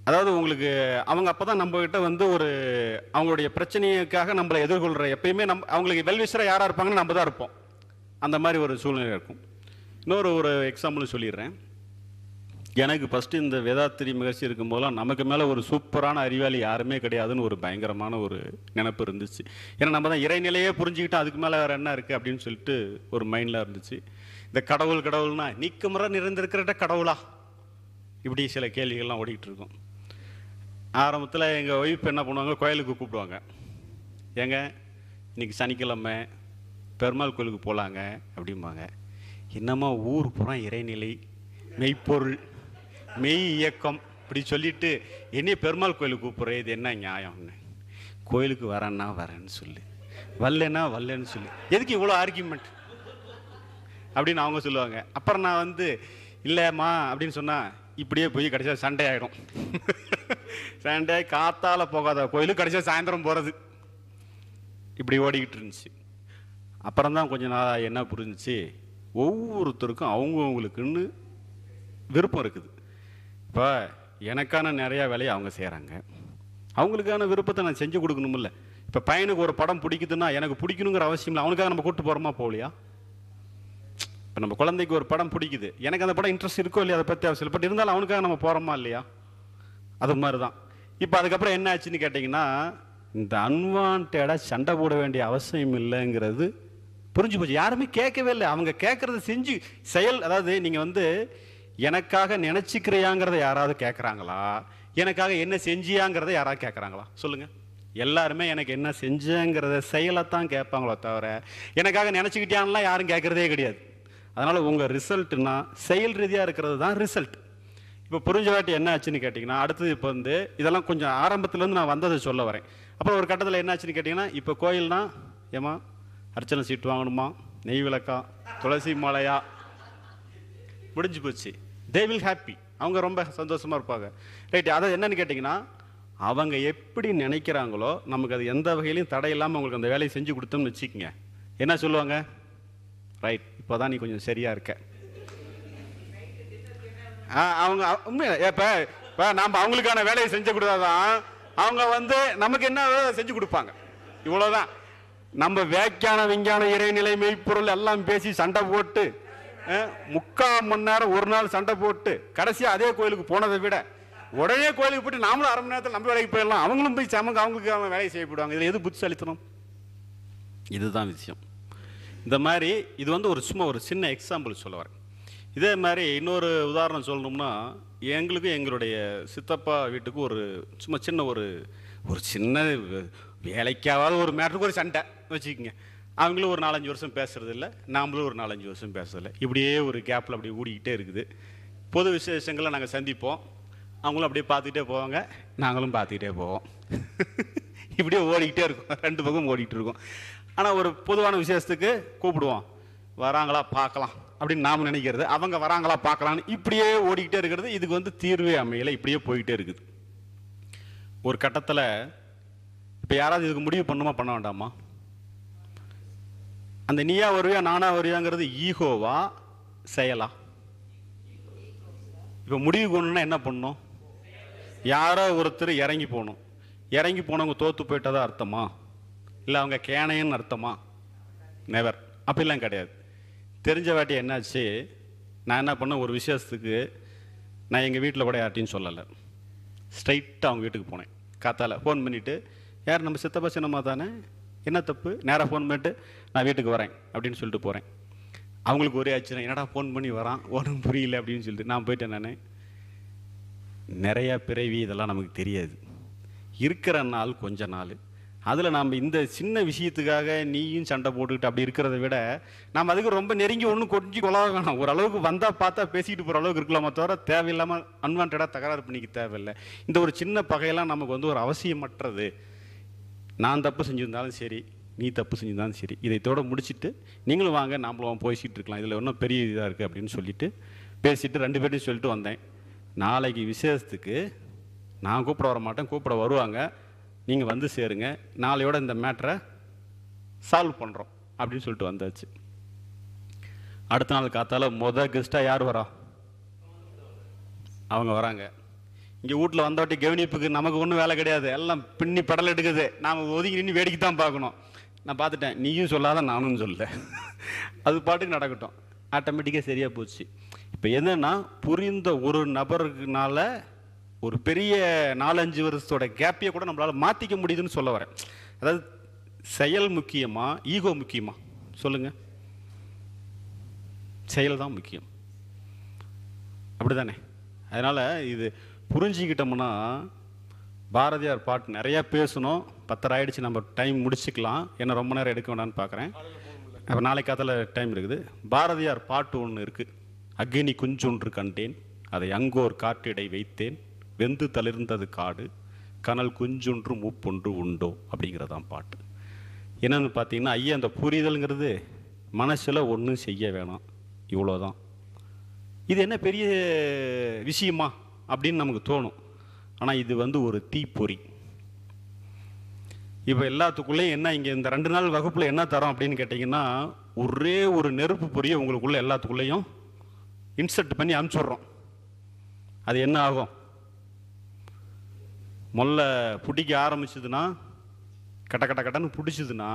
அதாவது உங்களுக்கு அவங்க அப்போ தான் நம்மக்கிட்ட வந்து ஒரு அவங்களுடைய பிரச்சனைக்காக நம்மளை எதிர்கொள்கிற எப்பயுமே நம் அவங்களுக்கு வெல்விஷரா யாராக இருப்பாங்கன்னு நம்ம தான் இருப்போம். அந்த மாதிரி ஒரு சூழ்நிலை இருக்கும். இன்னொரு ஒரு எக்ஸாம்பிள் சொல்லிடுறேன். எனக்கு ஃபஸ்ட்டு இந்த வேதாத்திரி மகிழ்ச்சி இருக்கும்போதெல்லாம் நமக்கு மேலே ஒரு சூப்பரான அறிவாளி யாருமே கிடையாதுன்னு ஒரு பயங்கரமான ஒரு நினப்பு இருந்துச்சு. ஏன்னா நம்ம தான் இறைநிலையே புரிஞ்சுக்கிட்டு அதுக்கு மேலே வேறு என்ன இருக்குது அப்படின்னு சொல்லிட்டு ஒரு மைண்டில் இருந்துச்சு. இந்த கடவுள் கடவுள்னா நீக்கமுறை நிறைந்திருக்கிறட்ட கடவுளா? இப்படி சில கேள்விகள்லாம் ஓடிக்கிட்டு இருக்கும். ஆரம்பத்தில் எங்கள் ஒய்ஃப் என்ன பண்ணுவாங்க? கோயிலுக்கு கூப்பிடுவாங்க. ஏங்க இன்னைக்கு சனிக்கிழமை பெருமாள் கோயிலுக்கு போகலாங்க அப்படிம்பாங்க. என்னம்மா ஊர் புறம் இறைநிலை மெய்ப்பொருள் மெய் இயக்கம் இப்படி சொல்லிட்டு என்னைய பெருமாள் கோயிலுக்கு கூப்பிட்ற இது என்ன நியாயம்னு. கோயிலுக்கு வரேன்னா வரேன்னு சொல்லு. வரலன்னா வரலன்னு சொல்லு. எதுக்கு இவ்வளோ ஆர்கியூமெண்ட் அப்படின்னு அவங்க சொல்லுவாங்க. அப்புறம் நான் வந்து இல்லைம்மா அப்படின்னு சொன்னால் இப்படியே போய் கடைசியா சண்டை ஆகிடும் சண்டை காத்தால் போகாத கோயிலுக்கு கடைசியாக சாயந்தரம் போகிறது இப்படி ஓடிக்கிட்டு இருந்துச்சு. அப்புறம் தான் கொஞ்ச நாள் என்ன புரிஞ்சிச்சு? ஒவ்வொருத்தருக்கும் அவங்கவுங்களுக்குன்னு விருப்பம் இருக்குது. இப்போ எனக்கான நிறையா வேலையை அவங்க செய்கிறாங்க அவங்களுக்கான விருப்பத்தை நான் செஞ்சு கொடுக்கணுமில்ல. இப்போ பையனுக்கு ஒரு படம் பிடிக்குதுன்னா எனக்கு பிடிக்கணுங்கிற அவசியம் இல்லை. அவனுக்காக நம்ம கூட்டு போகிறோமா போகலையா? இப்போ நம்ம குழந்தைக்கு ஒரு படம் பிடிக்குது. எனக்கு அந்த படம் இன்ட்ரெஸ்ட் இருக்கோ இல்லையா அதை பற்றி அவசியம் இல்லை. பட் இருந்தாலும் அவனுக்காக நம்ம போகிறோமா இல்லையா? அது மாதிரி தான் இப்போ அதுக்கப்புறம் என்ன ஆச்சுன்னு கேட்டிங்கன்னா இந்த அன்வான்டாக சண்டை போட வேண்டிய அவசியம் இல்லைங்கிறது புரிஞ்சு போச்சு. யாருமே கேட்கவே இல்லை. அவங்க கேட்கறத செஞ்சு செயல் அதாவது நீங்கள் வந்து எனக்காக நினச்சிக்கிறியாங்கிறத யாராவது கேட்குறாங்களா? எனக்காக என்ன செஞ்சியாங்கிறத யாராவது கேட்குறாங்களா? சொல்லுங்கள் எல்லாருமே எனக்கு என்ன செஞ்சேங்கிறத செயலைத்தான் கேட்பாங்களோ தவிர எனக்காக நினச்சிக்கிட்டியான்லாம் யாரும் கேட்குறதே கிடையாது. அதனால் உங்கள் ரிசல்ட்னா செயல் ரீதியாக இருக்கிறது தான் ரிசல்ட். இப்போ புரிஞ்ச வாட்டி என்ன ஆச்சுன்னு கேட்டிங்கன்னா அடுத்தது இப்போ வந்து இதெல்லாம் கொஞ்சம் ஆரம்பத்துலேருந்து நான் வந்ததை சொல்ல வரேன். அப்புறம் ஒரு கட்டத்தில் என்ன ஆச்சுன்னு கேட்டிங்கன்னா இப்போ கோயில்னா ஏமா அர்ச்சனை சீட்டு வாங்கணுமா? நெய் விளக்கா? துளசி மாலையா? முடிஞ்சு போச்சு. தே வில் ஹாப்பி அவங்க ரொம்ப சந்தோஷமாக இருப்பாங்க. ரைட் அதை என்னன்னு கேட்டிங்கன்னா அவங்க எப்படி நினைக்கிறாங்களோ நமக்கு அது எந்த வகையிலையும் தடை இல்லாமல் அவங்களுக்கு அந்த வேலையை செஞ்சு கொடுத்தோம்னு வச்சுக்கோங்க. என்ன சொல்லுவாங்க? ரைட் இப்போ தான் நீ கொஞ்சம் சரியாக இருக்க. ஆ, அவங்க உண்மையில இப்போ இப்போ நாம் அவங்களுக்கான வேலையை செஞ்சு கொடுத்தாதான் அவங்க வந்து நமக்கு என்ன வேலை செஞ்சு கொடுப்பாங்க. இவ்வளோதான் நம்ம வேக்கான விஞ்ஞான இறைநிலை மெய்ப்பொருள் எல்லாம் பேசி சண்டை போட்டு முக்கால் மணி நேரம் ஒரு நாள் சண்டை போட்டு கடைசியாக அதே கோயிலுக்கு போனதை விட உடனே கோயிலுக்கு போயிட்டு நாமளும் அரை மணி நேரத்தில் நம்ம வேலைக்கு போயிடலாம். அவங்களும் போய் சமங்க அவங்களுக்கு அவங்க வேலையை செய்யப்படுவாங்க இதில் எது புத்திசாலித்தனம்? இதுதான் விஷயம். இந்த மாதிரி இது வந்து ஒரு சும்மா ஒரு சின்ன எக்ஸாம்பிள் சொல்ல வரேன். இதே மாதிரி இன்னொரு உதாரணம் சொல்லணும்னா எங்களுக்கும் எங்களுடைய சித்தப்பா வீட்டுக்கு ஒரு சும்மா சின்ன ஒரு ஒரு சின்ன வேலைக்காவது ஒரு மேட்ருக்கு ஒரு சண்டை. வச்சுக்கோங்க. அவங்களும் ஒரு நாலஞ்சு வருஷம் பேசுறது இல்லை நாமளும் ஒரு நாலஞ்சு வருஷம் பேசுறதில்ல. இப்படியே ஒரு கேப்பில் அப்படியே ஓடிக்கிட்டே இருக்குது. பொது விசேஷங்களை நாங்கள் சந்திப்போம். அவங்களும் அப்படியே பார்த்துக்கிட்டே போவாங்க. நாங்களும் பார்த்துக்கிட்டே போவோம். இப்படியே ஓடிக்கிட்டே இருக்கும். ரெண்டு பக்கம் ஓடிக்கிட்டு இருக்கும். ஆனால் ஒரு பொதுவான விசேஷத்துக்கு கூப்பிடுவோம். வராங்களா பார்க்கலாம் அப்படின்னு நாம் நினைக்கிறது. அவங்க வராங்களா பார்க்கலான்னு இப்படியே ஓடிக்கிட்டே இருக்கிறது. இதுக்கு வந்து தீர்வே அமையலை. இப்படியே போயிட்டே இருக்குது. ஒரு கட்டத்தில் இப்போ யாராவது இதுக்கு முடிவு பண்ணுமா பண்ண வேண்டாமா? அந்த நீயா வருவியா நானா வருவியாங்கிறது ஈகோவா செயலா? இப்போ முடிவு கொண்டுனா என்ன பண்ணணும்? யாரோ ஒருத்தர் இறங்கி போகணும். இறங்கி போனவங்க தோத்து போயிட்டதா அர்த்தமா? இல்லை அவங்க கேனையன்னு அர்த்தமா? நெவர் அப்படிலாம் கிடையாது. தெரிஞ்ச வாட்டி என்னாச்சு? நான் என்ன பண்ணேன்? ஒரு விசேஷத்துக்கு நான் எங்கள் வீட்டில் கூட யார்ட்டையும் சொல்லலை. ஸ்ட்ரைட்டாக அவங்க வீட்டுக்கு போனேன். காத்தால ஃபோன் பண்ணிவிட்டு யார் நம்ம சித்தப்பா சின்னம்மா தானே? என்ன தப்பு? நேராக ஃபோன் பண்ணிட்டு நான் வீட்டுக்கு வரேன் அப்படின்னு சொல்லிட்டு போகிறேன் அவங்களுக்கு ஒரே ஆச்சரியம் என்னடா ஃபோன் பண்ணி வரான்? ஒன்றும் புரியல அப்படின்னு சொல்லிட்டு நான் போயிட்டேன் நான். நிறையா பிறவி இதெல்லாம் நமக்கு தெரியாது. இருக்கிற நாள் கொஞ்ச நாள். அதில் நாம் இந்த சின்ன விஷயத்துக்காக நீயும் சண்டை போட்டுக்கிட்டு அப்படி இருக்கிறத விட நாம் அதுக்கு ரொம்ப நெருங்கி ஒன்றும் கொஞ்சம் கொலாக வேணாம். ஓரளவுக்கு வந்தால் பார்த்தா பேசிக்கிட்டு போகிற அளவுக்கு இருக்கலாமா தவிர தேவையில்லாமல் அன்வான்டாக தகராறு பண்ணிக்க தேவையில்லை. இந்த ஒரு சின்ன பகையெல்லாம் நமக்கு வந்து ஒரு அவசியமற்றது. நான் தப்பு செஞ்சுருந்தாலும் சரி நீ தப்பு செஞ்சுருந்தாலும் சரி இதைத்தோட முடிச்சிட்டு நீங்களும் வாங்க நாமளும் பேசிகிட்டு இருக்கலாம். இதில் இன்னும் பெரிய இதாக இருக்குது அப்படின்னு சொல்லிட்டு பேசிட்டு ரெண்டு பேர்ட்டையும் சொல்லிட்டு வந்தேன். நாளைக்கு விசேஷத்துக்கு நான் கூப்பிட வர மாட்டேன் கூப்பிட வருவாங்க. நீங்கள் வந்து சேருங்க. நாளையோட இந்த மேட்டரை சால்வ் பண்ணுறோம் அப்படின்னு சொல்லிட்டு வந்தாச்சு. அடுத்த நாள் காத்தால முத கெஸ்ட்டாக யார் வரா? அவங்க வராங்க. இங்கே வீட்டில் வந்தவாட்டி கவனிப்புக்கு நமக்கு ஒன்றும் வேலை கிடையாது. எல்லாம் பின்னி படல் எடுக்குது. நாம் ஒதுங்கி நின்று வேடிக்கை தான் பார்க்கணும். நான் பார்த்துட்டேன். நீயும் சொல்லாத நானும் சொல்ல. அது பாட்டுக்கு நடக்கட்டும். ஆட்டோமேட்டிக்காக சரியாக போச்சு. இப்போ என்னென்னா புரிந்த ஒரு நபருக்குனால ஒரு பெரிய நாலஞ்சு வருஷத்தோட கேப்பையை கூட நம்மளால் மாற்றிக்க முடியுதுன்னு சொல்ல வரேன். அதாவது செயல் முக்கியமா ஈகோ முக்கியமா? சொல்லுங்கள் செயல் தான் முக்கியம். அப்படிதானே? அதனால் இது புரிஞ்சுக்கிட்டோம்னா பாரதியார் பாட்டு நிறையா பேசணும். பத்தரை ஆயிடுச்சு நம்ம டைம் முடிச்சுக்கலாம். ஏன்னா ரொம்ப நேரம் எடுக்க வேண்டாம்னு பார்க்குறேன். அப்போ நாளைக்கு காத்தால டைம் இருக்குது. பாரதியார் பாட்டு ஒன்று இருக்குது அக்னி குஞ்சொன்று கண்டேன். அதை அங்கோர் காற்றிடை வைத்தேன். வெந்து தளிர்ந்தது காடு. கனல் குஞ்சொன்று மூப்பொன்று உண்டோ? அப்படிங்கிறதான் பாட்டு. என்னென்னு பார்த்தீங்கன்னா ஐயா அந்த புரிதல்ங்கிறது மனசில் ஒன்றும் செய்ய வேணாம். இவ்வளோதான் இது என்ன பெரிய விஷயமா? அப்படின்னு நமக்கு தோணும். ஆனால் இது வந்து ஒரு தீப்பொறி. இப்போ எல்லாத்துக்குள்ளேயும் என்ன இங்கே இந்த ரெண்டு நாள் வகுப்பில் என்ன தரோம் அப்படின்னு கேட்டிங்கன்னா ஒரே ஒரு நெருப்பு பொறியை உங்களுக்குள்ளே எல்லாத்துக்குள்ளேயும் இன்சர்ட் பண்ணி அனுப்பிச்சுட்றோம். அது என்ன ஆகும்? முதல்ல பிடிக்க ஆரம்பிச்சதுன்னா கட்ட கட்ட கட்டன்னு பிடிச்சதுன்னா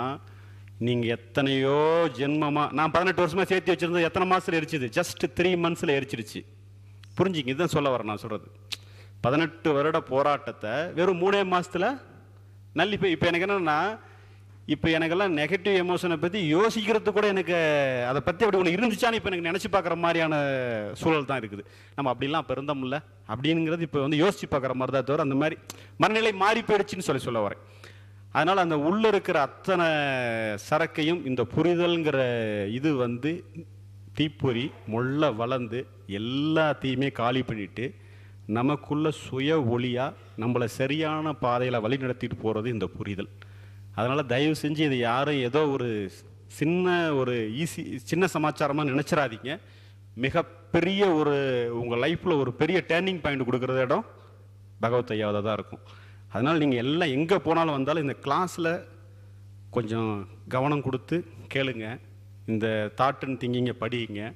நீங்கள் எத்தனையோ ஜென்மமாக நான் பதினெட்டு வருஷமாக சேர்த்து வச்சுருந்தது எத்தனை மாதத்தில் எரிச்சிது? Just three மந்த்ஸில் எரிச்சிருச்சு. புரிஞ்சுங்க இதுதான் சொல்ல வரேன் நான் சொல்கிறது பதினெட்டு வருட போராட்டத்தை வெறும் மூணே மாதத்தில் நல்லி இப்போ இப்போ எனக்கு என்னென்னா இப்போ எனக்கெல்லாம் நெகட்டிவ் எமோஷனை பற்றி யோசிக்கிறது கூட எனக்கு அதை பற்றி அப்படி ஒன்று இருந்துச்சான்னு இப்போ எனக்கு நினச்சி பார்க்குற மாதிரியான சூழல் தான் இருக்குது. நம்ம அப்படிலாம் அப்போ இருந்தோம்ல அப்படிங்கிறது இப்போ வந்து யோசிச்சு பார்க்குற மாதிரி தான் தவிர அந்த மாதிரி மனநிலை மாறி போயிடுச்சுன்னு சொல்லி சொல்ல வரேன். அதனால் அந்த உள்ளே இருக்கிற அத்தனை சரக்கையும் இந்த புரிதல்ங்கிற இது வந்து தீப்பொறி முள்ள வளர்ந்து எல்லாத்தையுமே காலி பண்ணிட்டு நமக்குள்ள சுய ஒளியாக நம்மளை சரியான பாதையில் வழி நடத்திட்டு போகிறது இந்த புரிதல். அதனால் தயவு செஞ்சு இதை யாரும் ஏதோ ஒரு சின்ன ஒரு ஈஸி சின்ன சமாச்சாரமாக நினச்சிடாதீங்க மிகப்பெரிய ஒரு உங்கள் லைஃப்பில் ஒரு பெரிய டேர்னிங் பாயிண்ட் கொடுக்குற இடம் பகவத் ஐயாவதாக தான் இருக்கும். அதனால் நீங்கள் எல்லாம் எங்கே போனாலும் வந்தாலும் இந்த கிளாஸில் கொஞ்சம் கவனம் கொடுத்து கேளுங்கள் இந்த தாட் அண்ட் திங்கிங்கை படிங்க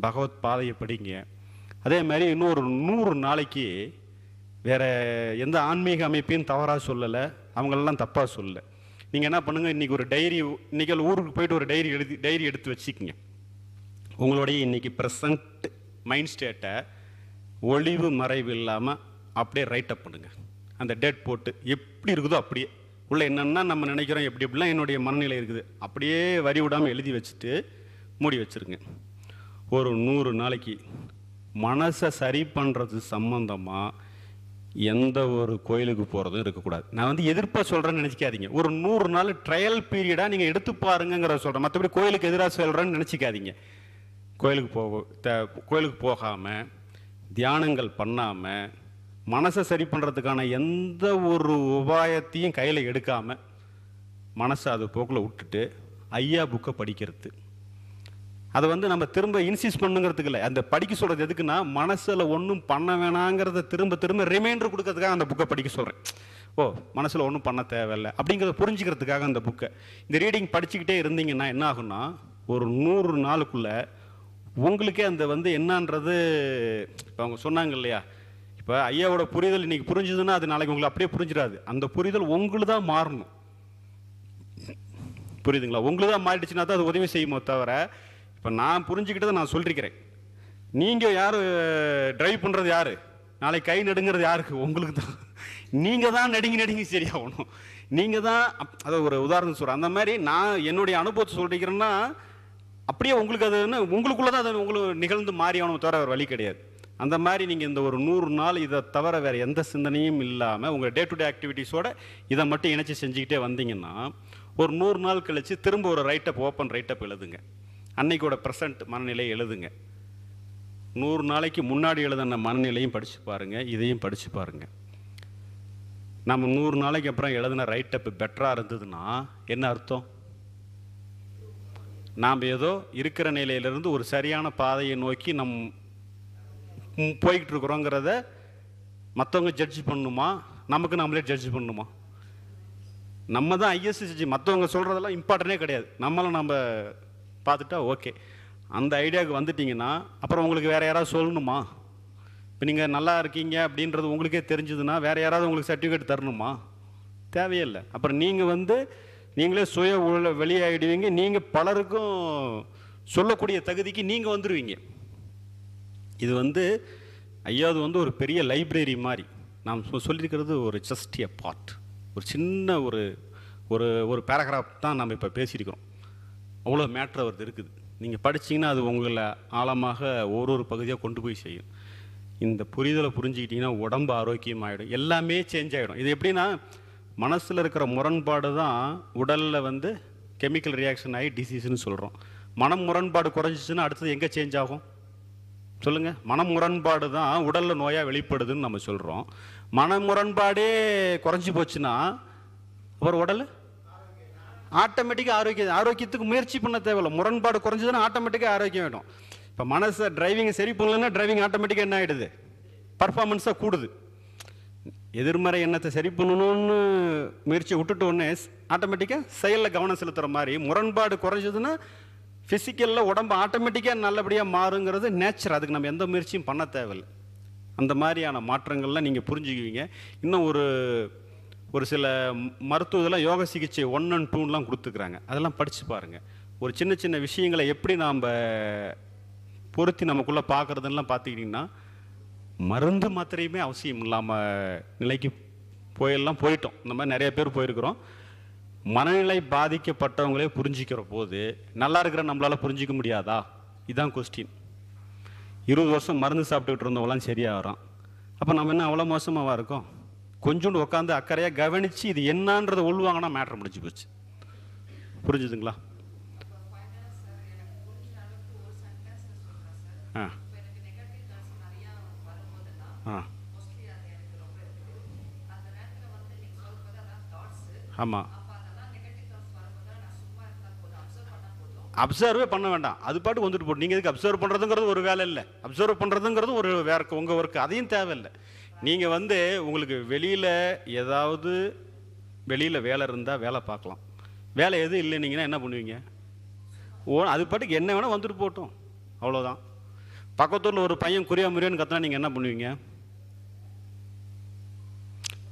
பகவத் பாதையை படிங்க. அதே மாதிரி இன்னொரு நூறு நாளைக்கு வேறு எந்த ஆன்மீக அமைப்பையும் தவறாக சொல்லலை. அவங்களெல்லாம் தப்பாக சொல்லலை. நீங்கள் என்ன பண்ணுங்கள் இன்றைக்கி ஒரு டைரி இன்றைக்கி ஊருக்கு போயிட்டு ஒரு டைரி எழுதி டைரி எடுத்து வச்சுக்கிங்க. உங்களுடைய இன்னைக்கு ப்ரெசண்ட் மைண்ட் ஸ்டேட்டை ஒளிவு மறைவு இல்லாமல் அப்படியே ரைட்டப் பண்ணுங்கள் அந்த டேட் போட்டு எப்படி இருக்குதோ அப்படியே உள்ள என்னென்னா நம்ம நினைக்கிறோம் எப்படி எப்படிலாம் என்னுடைய மனநிலை இருக்குது. அப்படியே வரி விடாமல் எழுதி வச்சுட்டு மூடி வச்சிருங்க. ஒரு நூறு நாளைக்கு மனசை சரி பண்ணுறது சம்மந்தமாக எந்த ஒரு கோயிலுக்கு போகிறதும் இருக்கக்கூடாது. நான் வந்து எதிர்ப்பாக சொல்கிறேன்னு நினச்சிக்காதீங்க. ஒரு நூறு நாள் ட்ரையல் பீரியடாக நீங்கள் எடுத்து பாருங்கிற சொல்கிறேன் மற்றபடி கோயிலுக்கு எதிராக சொல்கிறேன்னு நினச்சிக்காதீங்க. கோயிலுக்கு போக கோயிலுக்கு போகாமல் தியானங்கள் பண்ணாமல் மனசை சரி பண்ணுறதுக்கான எந்த ஒரு உபாயத்தையும் கையில் எடுக்காமல் மனசை அது போக்கில் விட்டுட்டு ஐயா புக்கை படிக்கிறது. அதை வந்து நம்ம திரும்ப இன்சிஸ் பண்ணுங்கிறதுக்கு இல்லை. அந்த படிக்க சொல்கிறது எதுக்குன்னா மனசில் ஒன்றும் பண்ண வேணாங்கிறத திரும்ப திரும்ப ரிமைண்டர் கொடுக்கறதுக்காக அந்த புக்கை படிக்க சொல்கிறேன் ஓ மனசில் ஒன்றும் பண்ண தேவையில்லை. அப்படிங்கிறத புரிஞ்சுக்கிறதுக்காக அந்த புக்கை. இந்த ரீடிங் படிச்சுக்கிட்டே இருந்தீங்கன்னா என்ன ஆகும்னா ஒரு நூறு நாளுக்குள்ளே உங்களுக்கே அந்த வந்து என்னன்றது இப்போ அவங்க சொன்னாங்க இல்லையா இப்போ ஐயாவோட புரிதல் இன்னைக்கு புரிஞ்சுதுன்னா அது நாளைக்கு உங்களை அப்படியே புரிஞ்சிடாது. அந்த புரிதல் உங்களுக்கு தான் மாறணும். புரியுதுங்களா? உங்களுக்கு தான் மாறிடுச்சுன்னா தான் அது உதவி செய்யுமோ தவிர இப்போ நான் புரிஞ்சுக்கிட்டதை நான் சொல்லிருக்கிறேன். நீங்கள் யார் ட்ரைவ் பண்ணுறது யார்? நாளைக்கு கை நடுங்கிறது யாருக்கு? உங்களுக்கு தான் நீங்கள் தான் நடுங்கி நடுங்கி சரியாகணும். நீங்கள் தான் அப்- அதை ஒரு உதாரணம் சொல்கிறேன் அந்த மாதிரி நான் என்னுடைய அனுபவத்தை சொல்லிக்கிறேன்னா அப்படியே உங்களுக்கு அது என்ன உங்களுக்குள்ளே தான் அது உங்களுக்கு நிகழ்ந்து மாறி ஆகணும் தவிர வேறு வழி கிடையாது. அந்த மாதிரி நீங்கள் இந்த ஒரு நூறு நாள் இதை தவிர வேறு எந்த சிந்தனையும் இல்லாமல் உங்கள் டே டு டே ஆக்டிவிட்டீஸோட இதை மட்டும் இணைச்சி செஞ்சுக்கிட்டே வந்தீங்கன்னா ஒரு நூறு நாள் கழித்து திரும்ப ஒரு ரைட்டப் ஓப்பன் ரைட்டப் எழுதுங்க. அன்னைக்கோட ப்ரெசண்ட் மனநிலை எழுதுங்க. நூறு நாளைக்கு முன்னாடி எழுதின மனநிலையும் படித்து பாருங்கள் இதையும் படித்து பாருங்கள் நம்ம நூறு நாளைக்கு அப்புறம் எழுதின ரைட்டப் பெட்டராக இருந்ததுன்னா என்ன அர்த்தம்? நாம் ஏதோ இருக்கிற நிலையிலிருந்து ஒரு சரியான பாதையை நோக்கி நம் போய்கிட்டு இருக்கிறோங்கிறத மற்றவங்க ஜட்ஜ் பண்ணணுமா நமக்கு நம்மளே ஜட்ஜ் பண்ணணுமா நம்ம தான் ஐஎஸ்சி ஜட்ஜி மற்றவங்க சொல்கிறதெல்லாம் இம்பார்ட்டனே கிடையாது. நம்மளை நம்ம பார்த்துட்டா ஓகே அந்த ஐடியாவுக்கு வந்துட்டிங்கன்னா அப்புறம் உங்களுக்கு வேறு யாராவது சொல்லணுமா? இப்போ நீங்கள் நல்லா இருக்கீங்க அப்படின்றது உங்களுக்கே தெரிஞ்சதுன்னா வேறு யாராவது உங்களுக்கு சர்டிஃபிகேட் தரணுமா? தேவையில்லை. அப்புறம் நீங்கள் வந்து நீங்களே சுய உள்ள வெளியாகிடுவீங்க நீங்கள் பலருக்கும் சொல்லக்கூடிய தகுதிக்கு நீங்கள் வந்துடுவீங்க இது வந்து ஐயாவது வந்து ஒரு பெரிய லைப்ரரி மாதிரி நாம் சொல்லியிருக்கிறது ஒரு ஜஸ்ட் எ பார்ட் ஒரு சின்ன ஒரு ஒரு ஒரு பேராகிராஃப் தான் நம்ம இப்போ பேசியிருக்கிறோம். அவ்வளோ மேட்ரு அவரது இருக்குது. நீங்கள் படிச்சீங்கன்னா அது உங்களை ஆழமாக ஒரு ஒரு பகுதியாக கொண்டு போய் செய்யும். இந்த புரிதலை புரிஞ்சுக்கிட்டிங்கன்னா உடம்பு ஆரோக்கியமாயிடும் எல்லாமே சேஞ்ச் ஆகிடும் இது எப்படின்னா மனசில் இருக்கிற முரண்பாடு தான் உடலில் வந்து கெமிக்கல் ரியாக்ஷன் ஆகி டிசீஸ்னு சொல்கிறோம் மனம் முரண்பாடு குறைஞ்சிச்சுன்னா அடுத்தது எங்கே சேஞ்ச் ஆகும்? சொல்லுங்க. மன முரண்பாடு தான் உடல்ல நோயா வெளிப்படுதுன்னு நம்ம சொல்றோம். மன முரண்பாடே குறைஞ்சி போச்சுன்னா அப்புறம் உடல்? ஆட்டோமேட்டிக்காக ஆரோக்கியம் ஆரோக்கியத்துக்கு முயற்சி பண்ண தேவையில்ல. முரண்பாடு குறைஞ்சதுன்னா ஆட்டோமேட்டிக்காக ஆரோக்கியம் ஆகிடும் இப்போ மனசை டிரைவிங்கை சரி பண்ணலன்னா டிரைவிங் ஆட்டோமேட்டிக்காக என்ன ஆகிடுது பர்ஃபார்மன்ஸாக கூடுது. எதிர்மறை எண்ணத்தை சரி பண்ணணும்னு முயற்சி விட்டுட்டோன்னே உடனே ஆட்டோமேட்டிக்காக செயலில் கவனம் செலுத்துகிற மாதிரி முரண்பாடு குறைஞ்சதுன்னா ஃபிசிக்கலில் உடம்பு ஆட்டோமேட்டிக்காக நல்லபடியாக மாறுங்கிறது நேச்சர் அதுக்கு நம்ம எந்த முயற்சியும் பண்ண தேவையில்லை. அந்த மாதிரியான மாற்றங்கள்லாம் நீங்கள் புரிஞ்சுக்குவீங்க. இன்னும் ஒரு ஒரு சில மருத்துவ இதெல்லாம் யோக சிகிச்சை ஒன் அண்ட் டூன்லாம் கொடுத்துக்கிறாங்க. அதெல்லாம் படித்து பாருங்கள் ஒரு சின்ன சின்ன விஷயங்களை எப்படி நாம் பொருத்தி நமக்குள்ளே பார்க்குறதுலாம் பார்த்துக்கிட்டிங்கன்னா மருந்து மாத்திரையுமே அவசியம் இல்லாமல் நிலைக்கு போயெல்லாம் போயிட்டோம். இந்த மாதிரி நிறைய பேர் போயிருக்கிறோம். மனநிலை பாதிக்கப்பட்டவங்களே புரிஞ்சிக்கிற போது நல்லா இருக்கிற நம்மளால் புரிஞ்சிக்க முடியாதா? இதுதான் கொஸ்டின் இருபது வருஷம் மருந்து சாப்பிட்டுக்கிட்டு இருந்தவங்களாம் வரும் அப்போ நம்ம என்ன அவ்வளோ மோசமாக இருக்கோம்? கொஞ்சோண்டு உட்காந்து அக்கறையாக கவனித்து இது என்னான்றதை உள்வாங்கன்னா மேட்ரு முடிஞ்சு போச்சு. புரிஞ்சுதுங்களா? ஆ. ஆ. ஆமாம் அப்சர்வே பண்ண வேண்டாம். அது பாட்டுக்கு வந்துட்டு போட்டு நீங்கள் எதுக்கு அப்சர்வ் பண்ணுறதுங்கிறது ஒரு வேலை இல்லை. அப்சர்வ் பண்ணுறதுங்கிறது ஒரு வேற உங்கள் ஒர்க்கு அதையும் தேவையில்லை. நீங்கள் வந்து உங்களுக்கு வெளியில் ஏதாவது வெளியில் வேலை இருந்தால் வேலை பார்க்கலாம். வேலை எதுவும் இல்லைன்னீங்கன்னா என்ன பண்ணுவீங்க? ஓ அது பாட்டுக்கு என்ன வேணால் வந்துட்டு போட்டோம். அவ்வளோதான் பக்கத்தூரில் ஒரு பையன் குறியா முறியான்னு கத்தினா நீங்கள் என்ன பண்ணுவீங்க?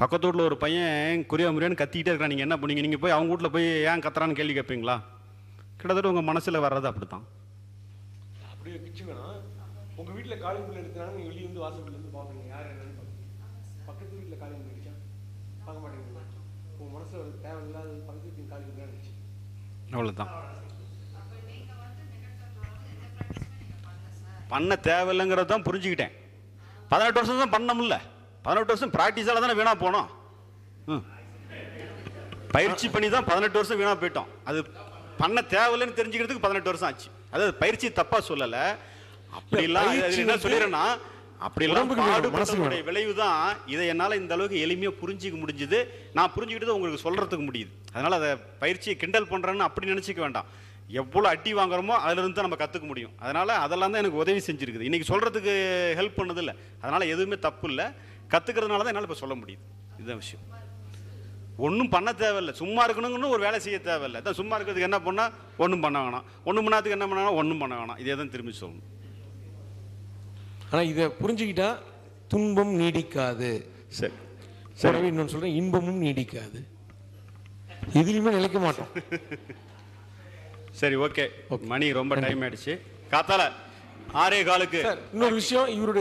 பக்கத்தூரில் ஒரு பையன் குறியா முறியான்னு கத்திக்கிட்டே இருக்கிறான். நீங்கள் என்ன பண்ணுவீங்க? நீங்கள் போய் அவங்க வீட்டில் போய் ஏன் கத்துறான்னு கேள்வி கேட்பீங்களா? கிட்டத்தட்ட உங்கள் மனசில் வர்றது அப்படி தான் அப்படியே வச்சுக்கணும் உங்க வீட்டில் காலிங் பில் எடுத்தாங்க நீங்க வெளியே வந்து வாசல்ல இருந்து பார்ப்பீங்க யார் என்னன்னு பக்கத்து வீட்டில் காலிங் பில் அடிச்சா பார்க்க மாட்டீங்களா உங்க மனசுல ஒரு தேவையில்லாத பக்கத்து வீட்டில் காலிங் பில் அடிச்சு. அவ்வளோதான் பண்ண தேவையில்லைங்கிறத தான் புரிஞ்சுக்கிட்டேன். பதினெட்டு வருஷம் தான் பண்ணமுல்ல. பதினெட்டு வருஷம் ப்ராக்டிஸால தானே வீணாக போனோம். ம். பயிற்சி பண்ணி தான் பதினெட்டு வருஷம் வீணாக போயிட்டோம். அது பண்ண தேவையில்லைன்னு தெரிஞ்சுக்கிறதுக்கு பதினெட்டு வருஷம் ஆச்சு. அதாவது பயிற்சி தப்பாக சொல்லலை. அப்படிலாம் என்ன சொல்லிடுறேன்னா அப்படிலாம் விளைவு தான் இதை என்னால் இந்த அளவுக்கு எளிமையாக புரிஞ்சிக்க முடிஞ்சுது. நான் புரிஞ்சுக்கிட்டது உங்களுக்கு சொல்கிறதுக்கு முடியுது. அதனால் அதை பயிற்சியை கிண்டல் பண்ணுறேன்னு அப்படி நினச்சிக்க வேண்டாம். எவ்வளோ அடி வாங்குறோமோ அதுலேருந்து தான் நம்ம கற்றுக்க முடியும். அதனால் அதெல்லாம் தான் எனக்கு உதவி செஞ்சுருக்குது. இன்றைக்கி சொல்கிறதுக்கு ஹெல்ப் பண்ணதில்ல. அதனால் எதுவுமே தப்பு இல்லை. கற்றுக்கிறதுனால தான் என்னால் இப்போ சொல்ல முடியுது. இதுதான் விஷயம். ஒன்றும் பண்ண தேவையில்லை. சும்மா இருக்கணுங்கன்னு ஒரு வேலை செய்ய தேவையில்லை. அதான் சும்மா இருக்கிறதுக்கு என்ன பண்ணால் ஒன்றும் பண்ண வேணாம். ஒன்றும் பண்ணாததுக்கு என்ன பண்ணாலும் ஒன்றும் பண்ண வேணாம். இதே தான் திரும்பி சொல்லணும். ஆனா இதை புரிஞ்சுக்கிட்டா துன்பம் நீடிக்காது. சரி. சரி. இன்னொன்று சொல்றேன். இன்பமும் நீடிக்காது. எதுலையுமே நிலைக்க மாட்டோம். சரி ஓகே. மணி ரொம்ப டைம் ஆயிடுச்சு. காத்தால ஆறே காலுக்கு. இன்னொரு விஷயம் இவருடைய